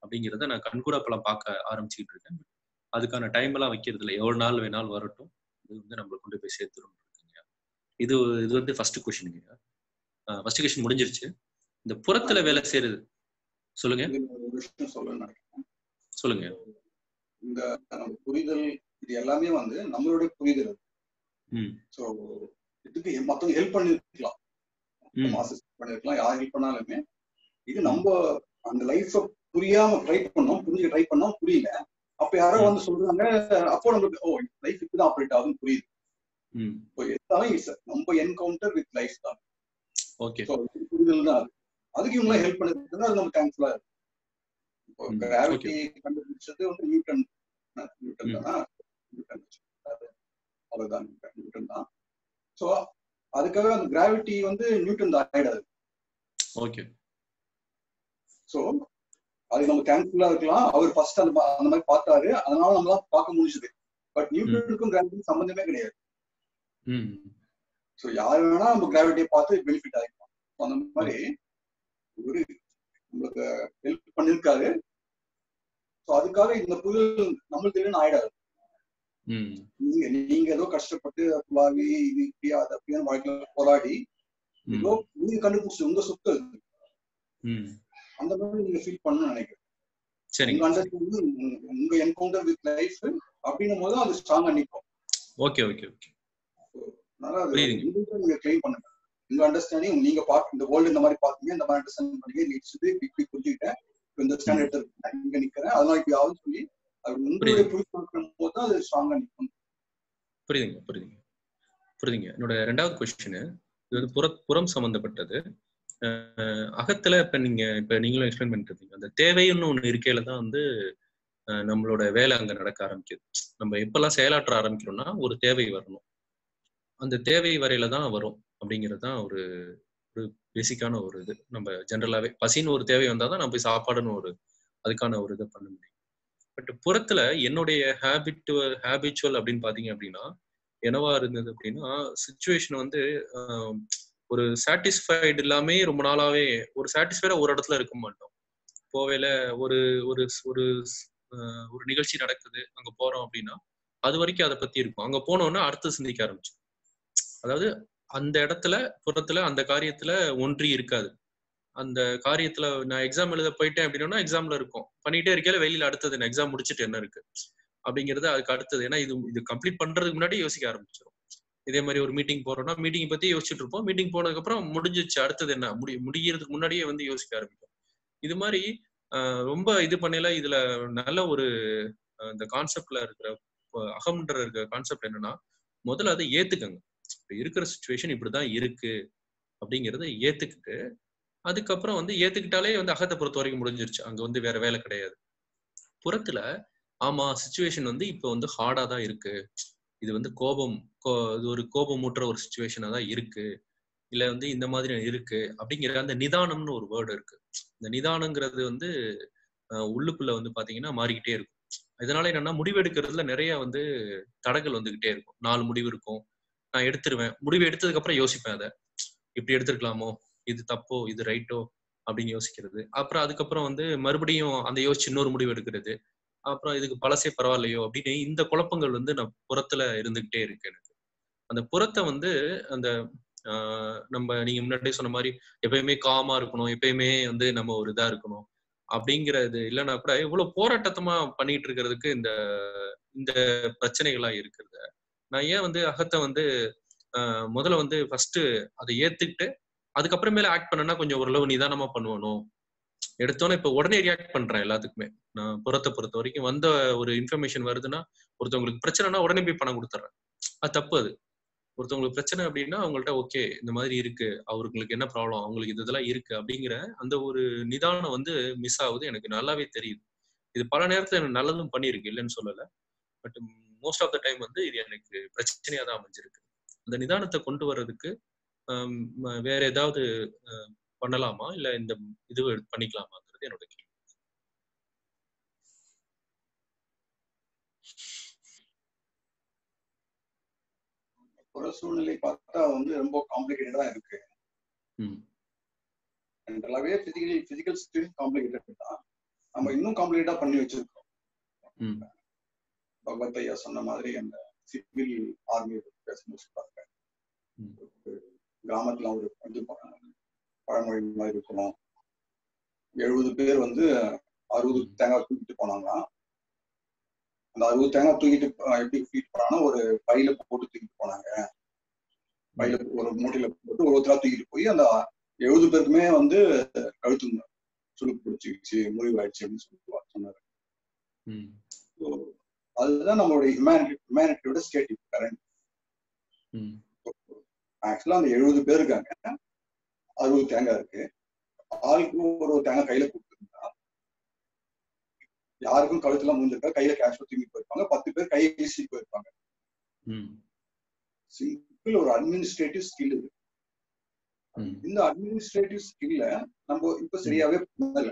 அப்படிங்கிறத நான் கண்கூட அப்பெல்லாம் பார்க்க ஆரம்பிச்சுக்கிட்டு இருக்கேன். அதுக்கான டைம் எல்லாம் வைக்கிறது இல்லை எவ்வளவு நாள் வேணாலும் வரட்டும். இது வந்து நம்மளை கொண்டு போய் சேர்த்துரும் இது இது வந்து ஃபர்ஸ்ட் கொஸ்டினுங்க ஃபர்ஸ்ட் கொஸ்டின் முடிஞ்சிருச்சு. இந்த புறத்துல வேலை செய்யறது. சொல்லுங்க. சொல்லுங்க. இந்த நம்ம புரிதல் இது எல்லாமே வந்து நம்மளுடைய புரிதல். ஸோ இதுக்கு மத்தவங்க ஹெல்ப் பண்ணிருக்கலாம். பண்ணிருக்கலாம். யார் ஹெல்ப் பண்ணாலுமே இது நம்ம அந்த லைஃப புரியாம ட்ரை பண்ணோம் புரிஞ்சுக்க ட்ரை பண்ணோம் புரியல. அப்ப யாரோ. வந்து சொல்றாங்க அப்போ நம்மளுக்கு ஓ லைஃப் இப்படிதான் ஆப்ரேட் ஆகுதுன்னு புரியுது. ம். இப்போ எதாலும் இட்ஸ் நம்ம என்கவுண்டர் வித் லைஃப் தான். ஓகே புரிதல் தான் அது. அதுக்கு இவங்க ஹெல்ப் பண்ணிருக்காங்க அது நம்ம தேங்க்ஃபுல்லா இருக்கு கிராவிட்டி கண்டுபிடிச்சது வந்து நியூட்டன் நியூட்டன். தானா? நியூட்டன் அவ்வளவுதான் நியூட்டன் தான். ஸோ அதுக்காக அந்த கிராவிட்டி வந்து நியூட்டன் தான் ஆயிடாது. ஓகே. ஸோ அது நம்ம தேங்க்ஃபுல்லா இருக்கலாம். அவர் ஃபர்ஸ்ட் அந்த அந்த மாதிரி பார்த்தாரு. அதனால நம்மளால பார்க்க முடிஞ்சது. பட் நியூட்டனுக்கும் கிராவிட்டிக்கும் சம்பந்தமே கிடையாது. ஸோ யார் வேணா நம்ம கிராவிட்டியை பார்த்து பெனிஃபிட் ஆகிக்கலாம் அந்த மாதிரி ஒரு நம்மளுக்கு ஹெல்ப் பண்ணிருக்காரு ஸோ அதுக்காக இந்த புயல் நம்மளுக்கு தெரியும் ஆயிடாது. நீங்க ஏதோ கஷ்டப்பட்டு புலாவி இது இப்படி அது அப்படின்னு வாழ்க்கையில போராடி ஏதோ நீங்க கண்டுபிடிச்சு உங்க சொத்து அந்த மாதிரி நீங்க ஃபீல் பண்ணணும்னு நினைக்கிறேன். சரிங்க உங்க என்கவுண்டர் வித் லைஃப் அப்படின்னும் போது அது ஸ்ட்ராங்கா நிற்கும் ஓகே ஓகே ஓகே. நீங்க கிளைம் பண்ணுங்க. உங்க அண்டர்ஸ்டாண்டிங் நீங்க பார்த்து இந்த வேர்ல்டு இந்த மாதிரி பாத்தீங்க இந்த மாதிரி அண்டர்ஸ்டாண்ட் பண்ணீங்க நீ இப்படி புரிஞ்சுக்கிட்டேன். இப்ப இந்த ஸ்டாண்டர்ட் இங்க நிக்கிறேன். அதனால இப்படி ஆகும்னு சொல்லி அது உங்களுடைய புரிஞ்சு பார்க்கும் போது அது ஸ்ட்ராங்கா நிற்கும். புரியுதுங்க புரியுதுங்க. புரியுதுங்க. என்னோட ரெண்டாவது கொஸ்டின் இது வந்து புற புறம் சம்பந்தப்பட்டது. அகத்துல இப்ப நீங்க இப்ப நீங்களும் எக்ஸ்பிளைன் பண்ணிட்டு இருந்தீங்க அந்த தேவைன்னு ஒண்ணு இருக்கையில தான் வந்து நம்மளோட வேலை அங்க நடக்க ஆரம்பிக்குது. நம்ம எப்பெல்லாம் செயலாற்ற ஆரம்பிக்கிறோம்னா ஒரு தேவை வரணும். அந்த தேவை வரையில தான் வரும் அப்படிங்கிறது தான் ஒரு பேசிக்கான ஒரு இது. நம்ம ஜென்ரலாவே பசின்னு ஒரு தேவை வந்தால் தான் நம்ம போய் சாப்பாடுன்னு ஒரு அதுக்கான ஒரு இதை பண்ண முடியும். பட் புறத்துல என்னுடைய ஹேபிட் ஹேபிச்சுவல் அப்படின்னு பாத்தீங்க அப்படின்னா என்னவா இருந்தது அப்படின்னா சுச்சுவேஷன் வந்து ஒரு சாட்டிஸ்ஃபைடு இல்லாமே ரொம்ப நாளாவே ஒரு சாட்டிஸ்ஃபைடா ஒரு இடத்துல இருக்க மாட்டோம். போவேல ஒரு ஒரு ஒரு ஒரு நிகழ்ச்சி நடக்குது அங்க போறோம் அப்படின்னா அது வரைக்கும் அதை பத்தி இருக்கும். அங்க போனோம்னா அடுத்து சிந்திக்க ஆரம்பிச்சோம் அதாவது அந்த இடத்துல புறத்துல அந்த காரியத்துல ஒன்றி இருக்காது. அந்த காரியத்துல நான் எக்ஸாம் எழுத போயிட்டேன் அப்படின்னா எக்ஸாம்ல இருக்கும். பண்ணிட்டே இருக்கையில வெளியில அடுத்தது என்ன எக்ஸாம் முடிச்சுட்டு என்ன இருக்கு? அப்படிங்கிறது அதுக்கு அடுத்தது. ஏன்னா இது இது கம்ப்ளீட் பண்றதுக்கு முன்னாடி யோசிக்க ஆரம்பிச்சிடும் இதே மாதிரி ஒரு மீட்டிங் போறோம்னா மீட்டிங் பத்தி யோசிச்சுட்டு இருப்போம். மீட்டிங் போனதுக்கு அப்புறம் முடிஞ்சிச்சு. அடுத்தது என்ன? முடி முடியறதுக்கு முன்னாடியே வந்து யோசிக்க ஆரம்பிக்கும் இது மாதிரி ரொம்ப இது பண்ணல இதுல நல்ல ஒரு இந்த கான்செப்ட்ல இருக்கிற அகம்ன்ற இருக்கிற கான்செப்ட் என்னன்னா முதல்ல அதை ஏத்துக்கங்க. இருக்கிற சுச்சுவேஷன் இப்படிதான் இருக்கு அப்படிங்கிறத ஏத்துக்கிட்டு அதுக்கப்புறம் வந்து ஏத்துக்கிட்டாலே வந்து அகத்தை பொறுத்த வரைக்கும் முடிஞ்சிருச்சு. அங்க வந்து வேற வேலை கிடையாது. புறத்துல ஆமா சுச்சுவேஷன் வந்து இப்ப வந்து ஹார்டா தான் இருக்கு. இது வந்து கோபம் கோ- இது ஒரு கோபமூட்டுற ஒரு சுச்சுவேஷனா தான் இருக்கு. இல்ல வந்து இந்த மாதிரி இருக்கு அப்படிங்கிற அந்த நிதானம்னு ஒரு வேர்டு இருக்கு. இந்த நிதானங்கிறது வந்து உள்ளுக்குள்ள வந்து பாத்தீங்கன்னா மாறிக்கிட்டே இருக்கும். இதனால என்னன்னா முடிவெடுக்கிறதுல நிறைய வந்து தடங்கள் வந்துகிட்டே இருக்கும். நாலு முடிவு இருக்கும். நான் எடுத்துருவேன். முடிவு எடுத்ததுக்கு அப்புறம் யோசிப்பேன் அதை. இப்படி எடுத்திருக்கலாமோ? இது தப்போ? இது ரைட்டோ அப்படின்னு யோசிக்கிறது. அப்புறம் அதுக்கப்புறம் வந்து மறுபடியும் அந்த யோசிச்சு இன்னொரு முடிவு எடுக்கிறது. அப்புறம் இதுக்கு பழசே பரவாயில்லையோ? அப்படின்னு இந்த குழப்பங்கள் வந்து நான் புறத்துல இருந்துகிட்டே இருக்கு எனக்கு. அந்த புறத்தை வந்து அந்த ஆஹ் நம்ம நீங்க முன்னாடியே சொன்ன மாதிரி எப்பயுமே காமா இருக்கணும். எப்பயுமே வந்து நம்ம ஒரு இதா இருக்கணும். அப்படிங்கிறது இல்லைன்னா கூட இவ்வளவு போராட்டத்தமா பண்ணிட்டு இருக்கிறதுக்கு இந்த இந்த பிரச்சனைகளா இருக்கிறது நான் ஏன் வந்து அகத்தை வந்து முதல்ல வந்து ஃபர்ஸ்ட் அதை ஏத்துக்கிட்டு அதுக்கப்புறமேல ஆக்ட் பண்ணனா கொஞ்சம் ஓரளவு நிதானமா பண்ணுவணும். எடுத்தோன்னே இப்ப உடனே ரியாக்ட் பண்றேன் எல்லாத்துக்குமே. நான் புறத்தை பொறுத்த வரைக்கும் வந்த ஒரு இன்ஃபர்மேஷன் வருதுன்னா ஒருத்தவங்களுக்கு பிரச்சனைனா உடனே போய் பணம் கொடுத்துட்றேன் அது தப்பு அது. ஒருத்தவங்களுக்கு பிரச்சனை அப்படின்னா அவங்கள்ட்ட ஓகே இந்த மாதிரி இருக்கு. அவங்களுக்கு என்ன ப்ராப்ளம் அவங்களுக்கு இது இதெல்லாம் இருக்கு. அப்படிங்கிற அந்த ஒரு நிதானம் வந்து மிஸ் ஆகுது. எனக்கு நல்லாவே தெரியுது. இது பல நேரத்துல எனக்கு நல்லதும் பண்ணியிருக்கு இல்லைன்னு சொல்லல. But most of the time வந்து இது எனக்கு பிரச்சனையா தான் அமைஞ்சிருக்கு. அந்த நிதானத்தை கொண்டு வர்றதுக்கு வேற ஏதாவது பண்ணலாமா? இல்ல இந்த இது பண்ணிக்கலாமாங்கிறது என்னோட கேள்வி. ஒரு சூழ்நிலை பார்த்தா வந்து ரொம்ப காம்ப்ளிகேட்டடா இருக்கு. ஜென்ரலாவே பிசிக்கல் பிசிக்கல் சுச்சுவேஷன் காம்ப்ளிகேட்டட் தான் நம்ம இன்னும் காம்ப்ளிகேட்டா பண்ணி வச்சிருக்கோம். பகவத் ஐயா சொன்ன மாதிரி அந்த சிவில் ஆர்மி பேசும்போது சொல்றாங்க. கிராமத்துல ஒரு இது பழமொழி மாதிரி இருக்கணும். எழுபது பேர் வந்து அறுபது தேங்காய் தூக்கிட்டு போனாங்களாம் அந்த அறுபது தேங்காய் தூக்கிட்டு எப்படி தூக்கிட்டு போனாங்கன்னா ஒரு பையில போட்டு தூக்கிட்டு போனாங்க. பையில ஒரு மூட்டையில போட்டு ஒருத்தரா தூக்கிட்டு போய் அந்த எழுபது பேருக்குமே வந்து கழுத்து சுளுக்கு பிடிச்சிக்கிச்சு முறிவாயிடுச்சு அப்படின்னு சொல்லுவா சொன்னாரு. அதுதான் நம்மளுடைய ஹியூமனிட்டி ஹியூமனிட்டியோட ஸ்டேட் கரண்ட் ஆக்சுவலா அந்த எழுபது பேர் இருக்காங்க. அறுபது தேங்காய் இருக்கு. ஆளுக்கு ஒரு தேங்காய் கையில கொடுத்துருந்தா யாருக்கும் கழுத்துல முடிஞ்சிருக்கா கையில கேஷ் தூக்கி போயிருப்பாங்க. பத்து பேர் கையை வீசி போயிருப்பாங்க. சிம்பிள் ஒரு அட்மினிஸ்ட்ரேட்டிவ் ஸ்கில் ம். இந்த அட்மினிஸ்ட்ரேட்டிவ் ஸ்கில்ல நம்ம இப்ப சரியாவே பண்ணல.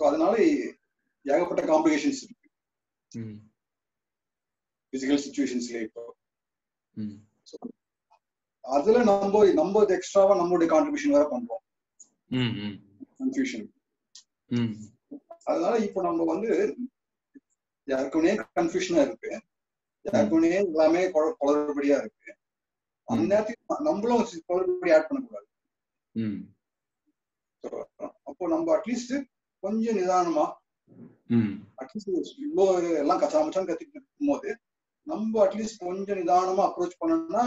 ஸோ அதனால ஏகப்பட்ட காம்ப்ளிகேஷன்ஸ் இருக்கு. பிசிக்கல் சுச்சுவேஷன்ஸ்ல இப்போ. அதுல நம்ம நம்ம எக்ஸ்ட்ராவா நம்மளுடைய கான்ட்ரிபியூஷன் வேற பண்றோம். கன்ஃபியூஷன் அதனால இப்போ நம்ம வந்து யாருக்குனே கன்ஃபியூஷனா இருக்கு. யாருக்குனே எல்லாமே குளறுபடியா இருக்கு. அந்த. நேரத்துக்கு நம்மளும் குளறுபடி ஆட் பண்ணக்கூடாது. அப்போ நம்ம அட்லீஸ்ட் கொஞ்சம் நிதானமா அட்லீஸ்ட் இவ்வளோ எல்லாம் கச்சா மச்சான் கத்திட்டு இருக்கும்போது நம்ம அட்லீஸ்ட் கொஞ்சம் நிதானமா அப்ரோச் பண்ணோம்னா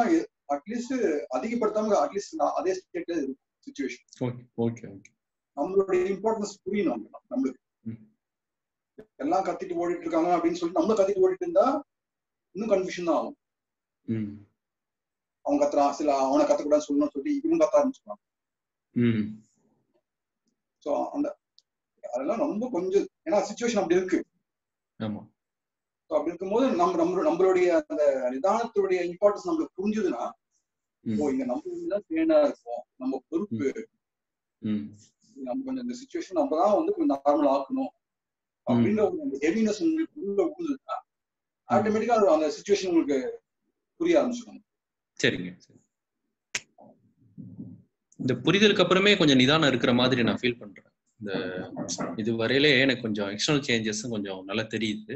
அட்லீஸ்ட் அதிகப்படுத்தாம அட்லீஸ்ட் அதே ஸ்டேட்ல இருக்கும் சுச்சுவேஷன் ஓகே ஓகே ஓகே நம்மளுடைய இம்பார்ட்டன்ஸ் புரியணும் நம்ம- நம்மளுக்கு. எல்லாம் கத்திட்டு ஓடிட்டு இருக்காங்க அப்படின்னு சொல்லிட்டு நம்மளும் கத்திட்டு ஓடிட்டு இருந்தா இன்னும் கன்ஃபியூஷன் தான் ஆகும். அவன் கத்துறான் சில அவனை கத்தக்கூடாதுன்னு சொல்லணும்னு சொல்லி இவங்க கத்த ஆரம்பிச்சுக்கலாம் ஸோ அந்த அதெல்லாம் ரொம்ப கொஞ்சம் ஏன்னா சுச்சுவேஷன் அப்படி இருக்கு. ஆமா. அப்படி இருக்கும்போது நம்ம நம்ம நம்மளுடைய அந்த நிதானத்துடைய இம்பார்ட்டன்ஸ் நம்மளுக்கு புரிஞ்சுதுன்னா ஓ இங்க நம்ம ட்ரெயினா இருக்கோம். நம்ம பொறுப்பு. நம்ம கொஞ்சம் இந்த சுச்சுவேஷன் நம்ம தான் வந்து கொஞ்சம் நார்மல் ஆக்கணும். அப்படின்ற ஒரு அந்த ஹெவினஸ் உங்களுக்கு உள்ள ஊதுன்னா ஆட்டோமேட்டிக்கா அந்த சுச்சுவேஷன் உங்களுக்கு புரிய ஆரம்பிச்சிடும். சரிங்க சரி. இந்த புரிதலுக்கு அப்புறமே கொஞ்சம் நிதானம் இருக்கிற மாதிரி நான் ஃபீல் பண்றேன். இந்த இது வரையிலே எனக்கு கொஞ்சம் எக்ஸ்டர்னல் சேஞ்சஸும் கொஞ்சம் நல்லா தெரியுது.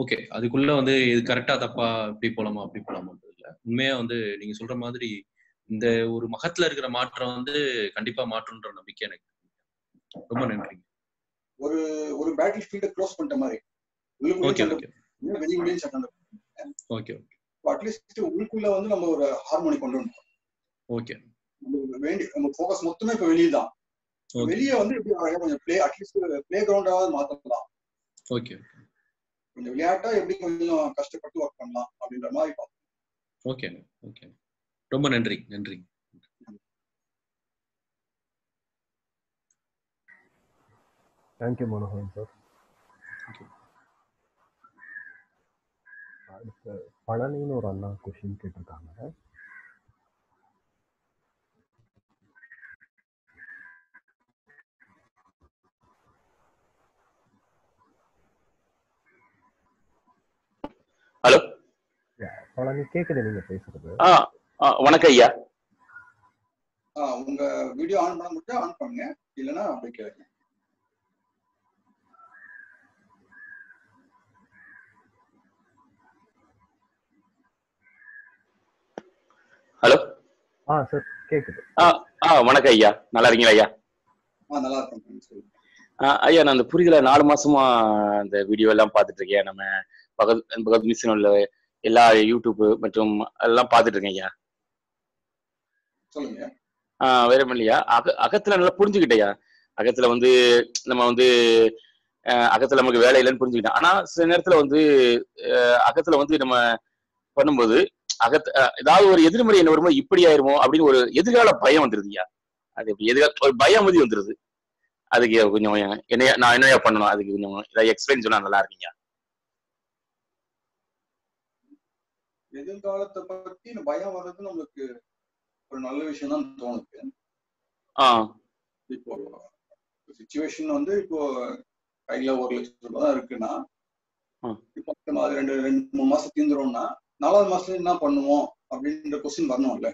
ஓகே அதுக்குள்ள வந்து இது கரெக்டா தப்பா இப்படி போலாமா அப்படி போலாமான்றது இல்ல. உண்மையா வந்து நீங்க சொல்ற மாதிரி இந்த ஒரு மகத்துல இருக்கிற மாற்றம் வந்து கண்டிப்பா மாற்றம்ன்ற நம்பிக்கை எனக்கு ரொம்ப நன்றிங்க ஒரு ஒரு பேட்டில் ஃபீல்டை க்ளோஸ் பண்ணிட்ட மாதிரி. ஓகே ஓகே வெளியே வெளியே சண்டை ஓகே அட்லீஸ்ட் உள்ளுக்குள்ள வந்து நம்ம ஒரு ஹார்மோனி கொண்டு வரணும் ஓகே நமக்கு வேண்டி நம்ம ஃபோக்கஸ் மொத்தமே இப்ப வெளியே தான் ஓகே வெளியே வந்து அழகா கொஞ்சம் பிளே அட்லீஸ்ட் பிளே கிரவுண்டாவது மாத்தலாம். ஓகே கொஞ்சம் விளையாட்டா எப்படி கொஞ்சம் கஷ்டப்பட்டு ஒர்க் பண்ணலாம் அப்படின்ற மாதிரி பார்ப்போம். ஓகேங்க ஓகே ரொம்ப நன்றி நன்றி. தேங்க்யூ மனோகரன் சார் பழனின்னு ஒரு அண்ணா கொஷின் கேட்டிருக்காங்க. ஹலோ கேக்குது நீங்க பேசுறது. ஆ ஆ, வணக்கம் ஐயா. ஆஹ் உங்க வீடியோ ஆன் பண்ண முடிஞ்சா ஆன் பண்ணுங்க. இல்லைன்னா அப்படியே கேளுங்க. ஹலோ ஆ சார் கேக்குது. ஆ ஆ வணக்கம் ஐயா. நல்லா இருக்கீங்களா ஐயா? ஆஹ் நல்லா ஆ, ஐயா நான் அந்த புரிதல நாலு மாசமா அந்த வீடியோ எல்லாம் பார்த்துட்டு இருக்கேன். நம்ம பகத் பகத் மிஷன் உள்ள எல்லா யூடியூப் மற்றும் எல்லாம் பார்த்துட்டு இருக்கேன் ஐயா வேற இல்லையா? அக அகத்துல நல்லா புரிஞ்சுக்கிட்டேயா அகத்துல வந்து நம்ம வந்து அகத்துல நமக்கு வேலை இல்லைன்னு புரிஞ்சுக்கிட்டேன். ஆனா சில நேரத்துல வந்து அகத்துல வந்து நம்ம பண்ணும்போது அகத் ஏதாவது ஒரு எதிர்மறை என்ன வரும்போது இப்படி ஆயிருமோ அப்படின்னு ஒரு எதிர்கால பயம் வந்துருதுயா அது எதிர்கால ஒரு பயம் வந்து வந்துருது. அதுக்கு கொஞ்சம் என்னையா நான் என்னையா பண்ணணும்? அதுக்கு கொஞ்சம் ஏதாவது எக்ஸ்பிளைன் சொன்னா நல்லா இருக்கீங்க எதிர்காலத்தை பத்தி பயம் வர்றது நம்மளுக்கு ஒரு நல்ல விஷயம் தான் தோணுது இப்போ சுச்சுவேஷன் வந்து இப்போ கையில ஒரு லட்சம் ரூபாய் தான் இருக்குன்னா. இப்போ அது ரெண்டு ரெண்டு மூணு மாசம் தீந்துரும்னா நாலாவது மாசத்துல என்ன பண்ணுவோம் அப்படின்ற கொஸ்டின் வரணும்ல.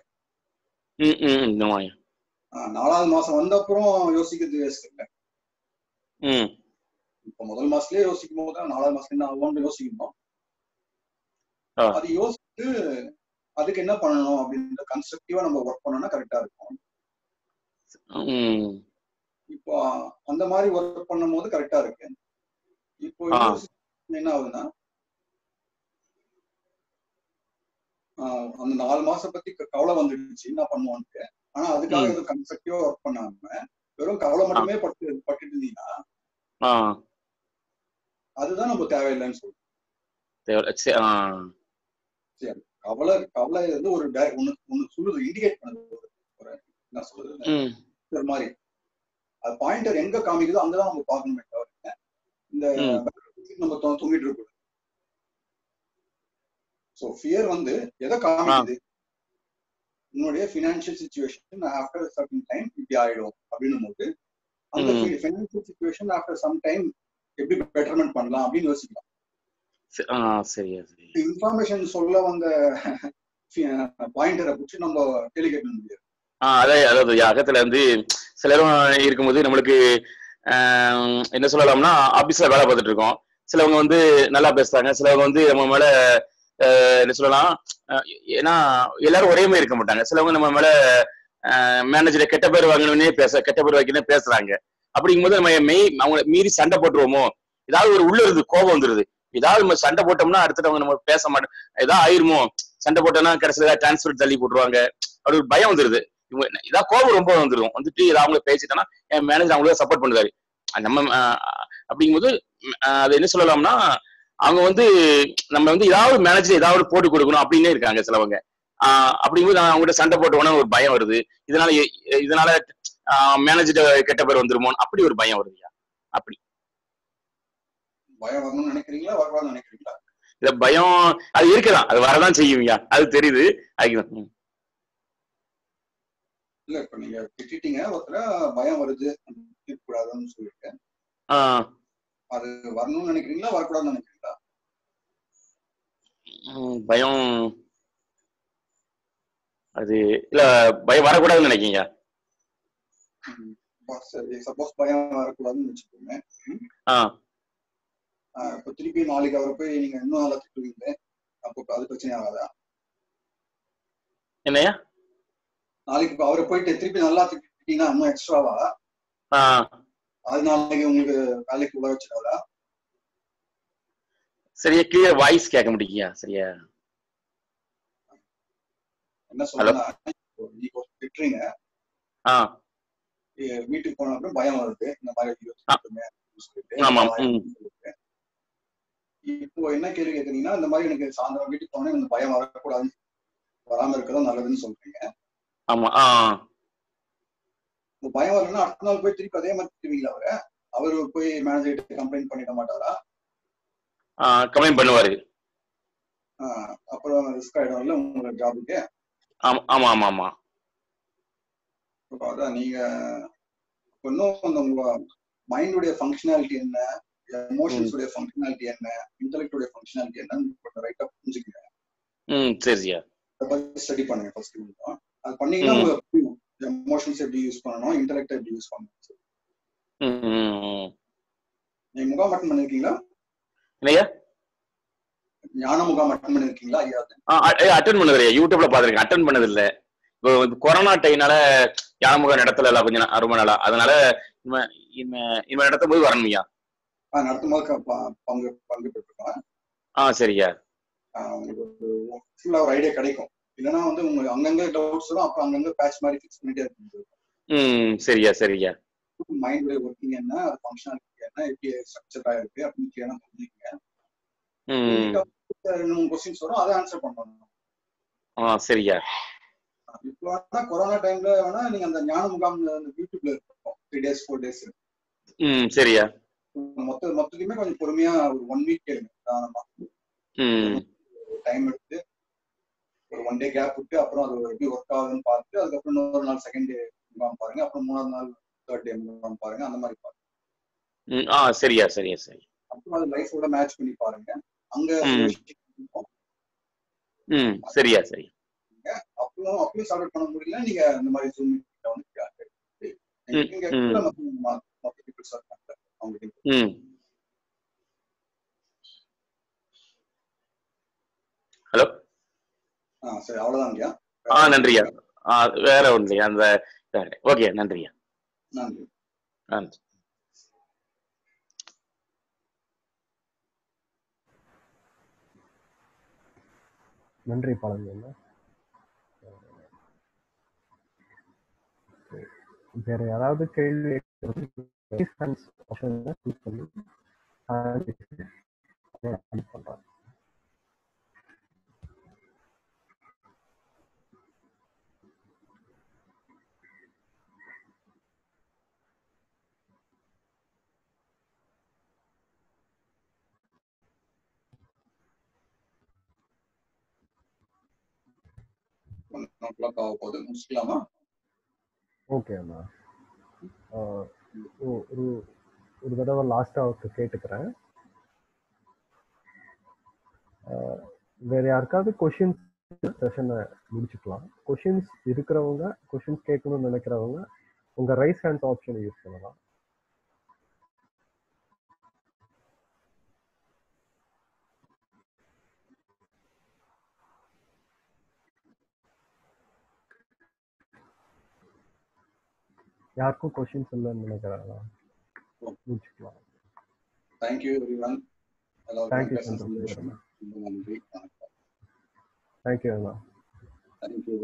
நாலாவது மாசம் வந்த அப்புறம் யோசிக்கிறது வேஸ்ட் இல்லை. இப்போ முதல் மாசத்துலயே யோசிக்கும் போது நாலாவது மாசத்துல என்ன ஆகும்னு யோசிக்கணும். அது யோசிச்சு அதுக்கு என்ன பண்ணணும் அப்படின்ற கன்ஸ்ட்ரக்டிவா நம்ம ஒர்க் பண்ணோம்னா கரெக்டா இருக்கும். இப்போ அந்த மாதிரி ஒர்க் பண்ணும் போது கரெக்டா இருக்கு. இப்போ என்ன ஆகுதுன்னா அந்த நாலு மாசம் பத்தி கவலை வந்துடுச்சு என்ன பண்ணுவோன்ட்டு. ஆனா அதுக்காக. எதுவும் கன்ஸ்ட்ரக்டிவா ஒர்க் பண்ணாம வெறும் கவலை மட்டுமே பட்டு பட்டுட்டு இருந்தீங்கன்னா அதுதான் நம்ம தேவையில்லைன்னு சொல்றோம். கவலை கவலை வந்து ஒரு டை- ஒண்ணு ஒண்ணு சொல்லுது இண்டிகேட் பண்ணுது ஒரு என்ன சொல்றது? ஒரு மாதிரி. அது பாயிண்டர் எங்க காமிக்குதோ அங்கதான் நம்ம பார்க்கணுமே தவிர இந்த. நம்ம தொங்கிட்டு இருக்கோம் சோ ஃபியர் வந்து எதை காமிக்குது? உன்னுடைய financial situation after certain time இப்படி ஆயிடும் அப்படின்னும் போது அந்த. Financial situation after some time எப்படி பெட்டர்மெண்ட் பண்ணலாம் அப்படின்னு யோசிக்கலாம். சரியா சரி இன்ஃபர்மேஷன் சொல்ல வந்த பாயிண்டரை பிடிச்சி நம்ம கேள்வி கேட்க முடியாது. ஆஹ் அதாவது அகத்துல வந்து சிலரும் இருக்கும்போது நம்மளுக்கு என்ன சொல்லலாம்னா ஆபீஸ்ல வேலை பார்த்துட்டு இருக்கோம். சிலவங்க வந்து நல்லா பேசுறாங்க. சிலவங்க வந்து நம்ம மேல என்ன சொல்லலாம் ஏன்னா எல்லாரும் ஒரே மாதிரி இருக்க மாட்டாங்க. சிலவங்க நம்ம மேல மேனேஜரை கெட்ட பேர் வாங்கணும்னே பேச கெட்ட பேர் வைக்கணும் பேசுறாங்க. அப்படிங்கும்போது நம்ம மெய் அவங்கள மீறி சண்டை போட்டுருவோமோ? ஏதாவது ஒரு உள்ள இருந்து கோபம் வந்துருது. ஏதாவது நம்ம சண்டை போட்டோம்னா அடுத்தவங்க நம்ம பேச மாட்டோம். ஏதாவது ஆயிருமோ? சண்டை போட்டோம்னா கடைசியில ஏதாவது டிரான்ஸ்பர் தள்ளி போட்டுருவாங்க. அப்படி ஒரு பயம் வந்துருது. இவங்க என்ன- ஏதாவது கோபம் ரொம்ப வந்துடும் வந்துட்டு ஏதாவது அவங்கள பேசிட்டோன்னா என் மேனேஜர் அவங்களே சப்போர்ட் பண்ணுறாரு நம்ம அப்படிங்கும்போது அது என்ன சொல்லலாம்னா அவங்க வந்து நம்ம வந்து ஏதாவது மேனேஜர் ஏதாவது போட்டு கொடுக்கணும் அப்படின்னே இருக்காங்க சிலவங்க. ஆஹ், அப்படிங்கும்போது நான் அவங்ககிட்ட சண்டை போட்ட உடனே ஒரு பயம் வருது. இதனால இதனால மேனேஜர் கெட்ட பேர் வந்துருமோன்னு அப்படி ஒரு பயம் வருதுயா அப்படி. பயம் வரணும்னு நினைக்கிறீங்களா? வரக்கூடாதுன்னு நினைக்கிறீங்களா? இந்த பயம் அது இருக்குதான் அது வரதான் செய்யும்யா அது தெரியுது. அதுக்குதான். இல்ல இப்ப நீங்க திட்டிட்டீங்க. ஒருத்தர பயம் வருது. கூடாதுன்னு சொல்லிட்டு. அது வரணும்னு நினைக்கிறீங்களா? வரக்கூடாதுன்னு நினைக்கிறீங்களா? பயம். அது இல்ல பயம் வரக்கூடாதுன்னு நினைக்கீங்க சப்போஸ் பயம் வரக்கூடாதுன்னு வச்சுக்கோங்க இப்ப திருப்பி நாளைக்கு அவரை போய் நீங்க இன்னும் நல்லா திட்டுவீங்களே அப்போ அது பிரச்சனை ஆகாதா? என்னையா நாளைக்கு இப்ப அவரை போயிட்டு திருப்பி நல்லா திட்டிட்டீங்கன்னா இன்னும் எக்ஸ்ட்ராவா அது நாளைக்கு உங்களுக்கு வேலைக்கு உள்ள வச்சிடாதா சரியா கிளியர் வாய்ஸ் கேட்க முடியுங்க சரியா? என்ன நீங்க ஒரு திட்டுறீங்க. வீட்டுக்கு போன அப்புறம் பயம் வருது. இந்த மாதிரி ஐயோ, இப்போ என்ன கேள்வி கேக்குறீங்கன்னா இந்த மாதிரி எனக்கு சாயந்தரம் வீட்டுக்கு போனே இந்த பயம் வரக்கூடாது. வராம இருக்கதான் நல்லதுன்னு சொல்றீங்க. ஆமா இந்த பயம் வரலன்னா அடுத்த நாள் போய் திருப்பி அதே மாதிரி திட்டுவீங்களா அவரை? அவரு போய் மேனேஜர் கம்ப்ளைண்ட் பண்ணிட மாட்டாரா? கம்ப்ளைண்ட் பண்ணுவாரு. அப்புறம் ரிஸ்க் ஆயிடும்ல உங்க ஜாபுக்கு ஆமா ஆமா ஆமா அதான் நீங்க இன்னும் அந்த உங்க மைண்டுடைய ஃபங்க்ஷனாலிட்டி என்ன? எமோஷன்ஸ் உடைய ஃபங்க்ஷனாலிட்டி என்ன? இன்டெலெக்டுடைய ஃபங்க்ஷனாலிட்டி என்னன்னு கொஞ்சம் ரைட்டா புரிஞ்சுக்கங்க ம் சரியா ஸ்டடி பண்ணுங்க ஃபர்ஸ்ட் கொஞ்சம் அது பண்ணீங்கன்னா. உங்களுக்கு புரியும். எமோஷன்ஸ் எப்படி யூஸ் பண்ணணும் இன்டெலெக்ட் எப்படி யூஸ் பண்ணணும். நீங்க முகாம் அட்டன் பண்ணிருக்கீங்களா? என்னய்யா? ஞான முகாம் அட்டன் பண்ணிருக்கீங்களா? ஐயா அட்டன் பண்ணது இல்லையா யூடியூப்ல பாத்துருக்கேன் அட்டன் பண்ணது இல்ல இப்போ கொரோனா டைனால யாமுக நடத்தல கொஞ்சம் ரொம்ப நாளா. அதனால இனிமே இனிமே நடத்தும் போது வரணும்யா நடத்தும் போது பங்கு பங்கு பெற்றிருக்கோம் ஆ சரியா உங்களுக்கு ஒரு ஃபுல்லா ஒரு ஐடியா கிடைக்கும். இல்லைன்னா வந்து உங்களுக்கு அங்கங்க டவுட்ஸ் வரும் அப்புறம் அங்கங்க பேட்ச் மாதிரி ஃபிக்ஸ் பண்ணிட்டே இருக்கும் ம் சரியா சரியா மைண்டோட ஒர்க்கிங் என்ன அது ஃபங்க்ஷனாலிட்டி என்ன எப்படி ஸ்ட்ரக்சரா இருக்கு அப்படின்னு கிளியரா புரிஞ்சுக்கங்க. ம். ரெண்டு மூணு கொஸ்டின்ஸ் வரும் அதை ஆன்சர் பண்ணணும். ஆ சரியா இப்போ வேணா கொரோனா டைம்ல வேணா நீங்க அந்த ஞான முகாம் அந்த யூடியூப்ல இருக்கும் த்ரீ டேஸ் ஃபோர் டேஸ் ம் சரியா மொத்த மொத்தத்தையுமே கொஞ்சம் பொறுமையா ஒரு ஒன் வீக் கேளுங்க நிதானமா. டைம் எடுத்து ஒரு ஒன் டே கேப் விட்டு அப்புறம் அது எப்படி ஒர்க் ஆகுதுன்னு பார்த்துட்டு அதுக்கப்புறம் இன்னொரு நாள் செகண்ட் டே முகாம் பாருங்க அப்புறம் மூணாவது நாள் தேர்ட் டே முகாம் பாருங்க அந்த மாதிரி பாருங்க. ஆ சரியா சரியா சரி. அப்புறம் அது லைஃபோட மேட்ச் பண்ணி பாருங்க. அங்க ம். சரியா சரி அப்புறம் அப்பயும் சால்வ் பண்ண முடியல நீங்க இந்த மாதிரி ஜூம் மீட்ல வந்து கேட்டு நீங்க மத்த பீப்புள்ஸ் இருக்காங்க அவங்க கிட்ட. ம். ஹலோ? ஆ சரி அவ்வளவுதான் ஐயா. ஆ நன்றியா. ஆ வேற ஒன்று இல்லையா? அந்த ஓகே நன்றியா. நன்றி. நன்றி. நன்றி பழனியண்ணா. வேற யாராவது கேள்வி difference of the people are different. Are. Okay, ma. Uh, ஒரு ஒரு தடவை லாஸ்ட்டாக அவருக்கு கேட்டுக்கிறேன். வேற யாருக்காவது கொஷின்ஸ் செஷனை முடிச்சுக்கலாம். கொஷின்ஸ் இருக்கிறவங்க கொஷின்ஸ் கேட்கணும்னு நினைக்கிறவங்க உங்க ரைஸ் ஹேண்ட்ஸ் ஆப்ஷனை யூஸ் பண்ணலாம். யாருக்கும் கொஷின்ஸ் இல்லைன்னு நினைக்கிறாங்களா முடிச்சுக்கலாம் thank you everyone Thank you, எல்லாருக்கும் Chandru. சந்தோஷம் ரொம்ப நன்றி வணக்கம் தேங்க்யூ அண்ணா தேங்க்யூ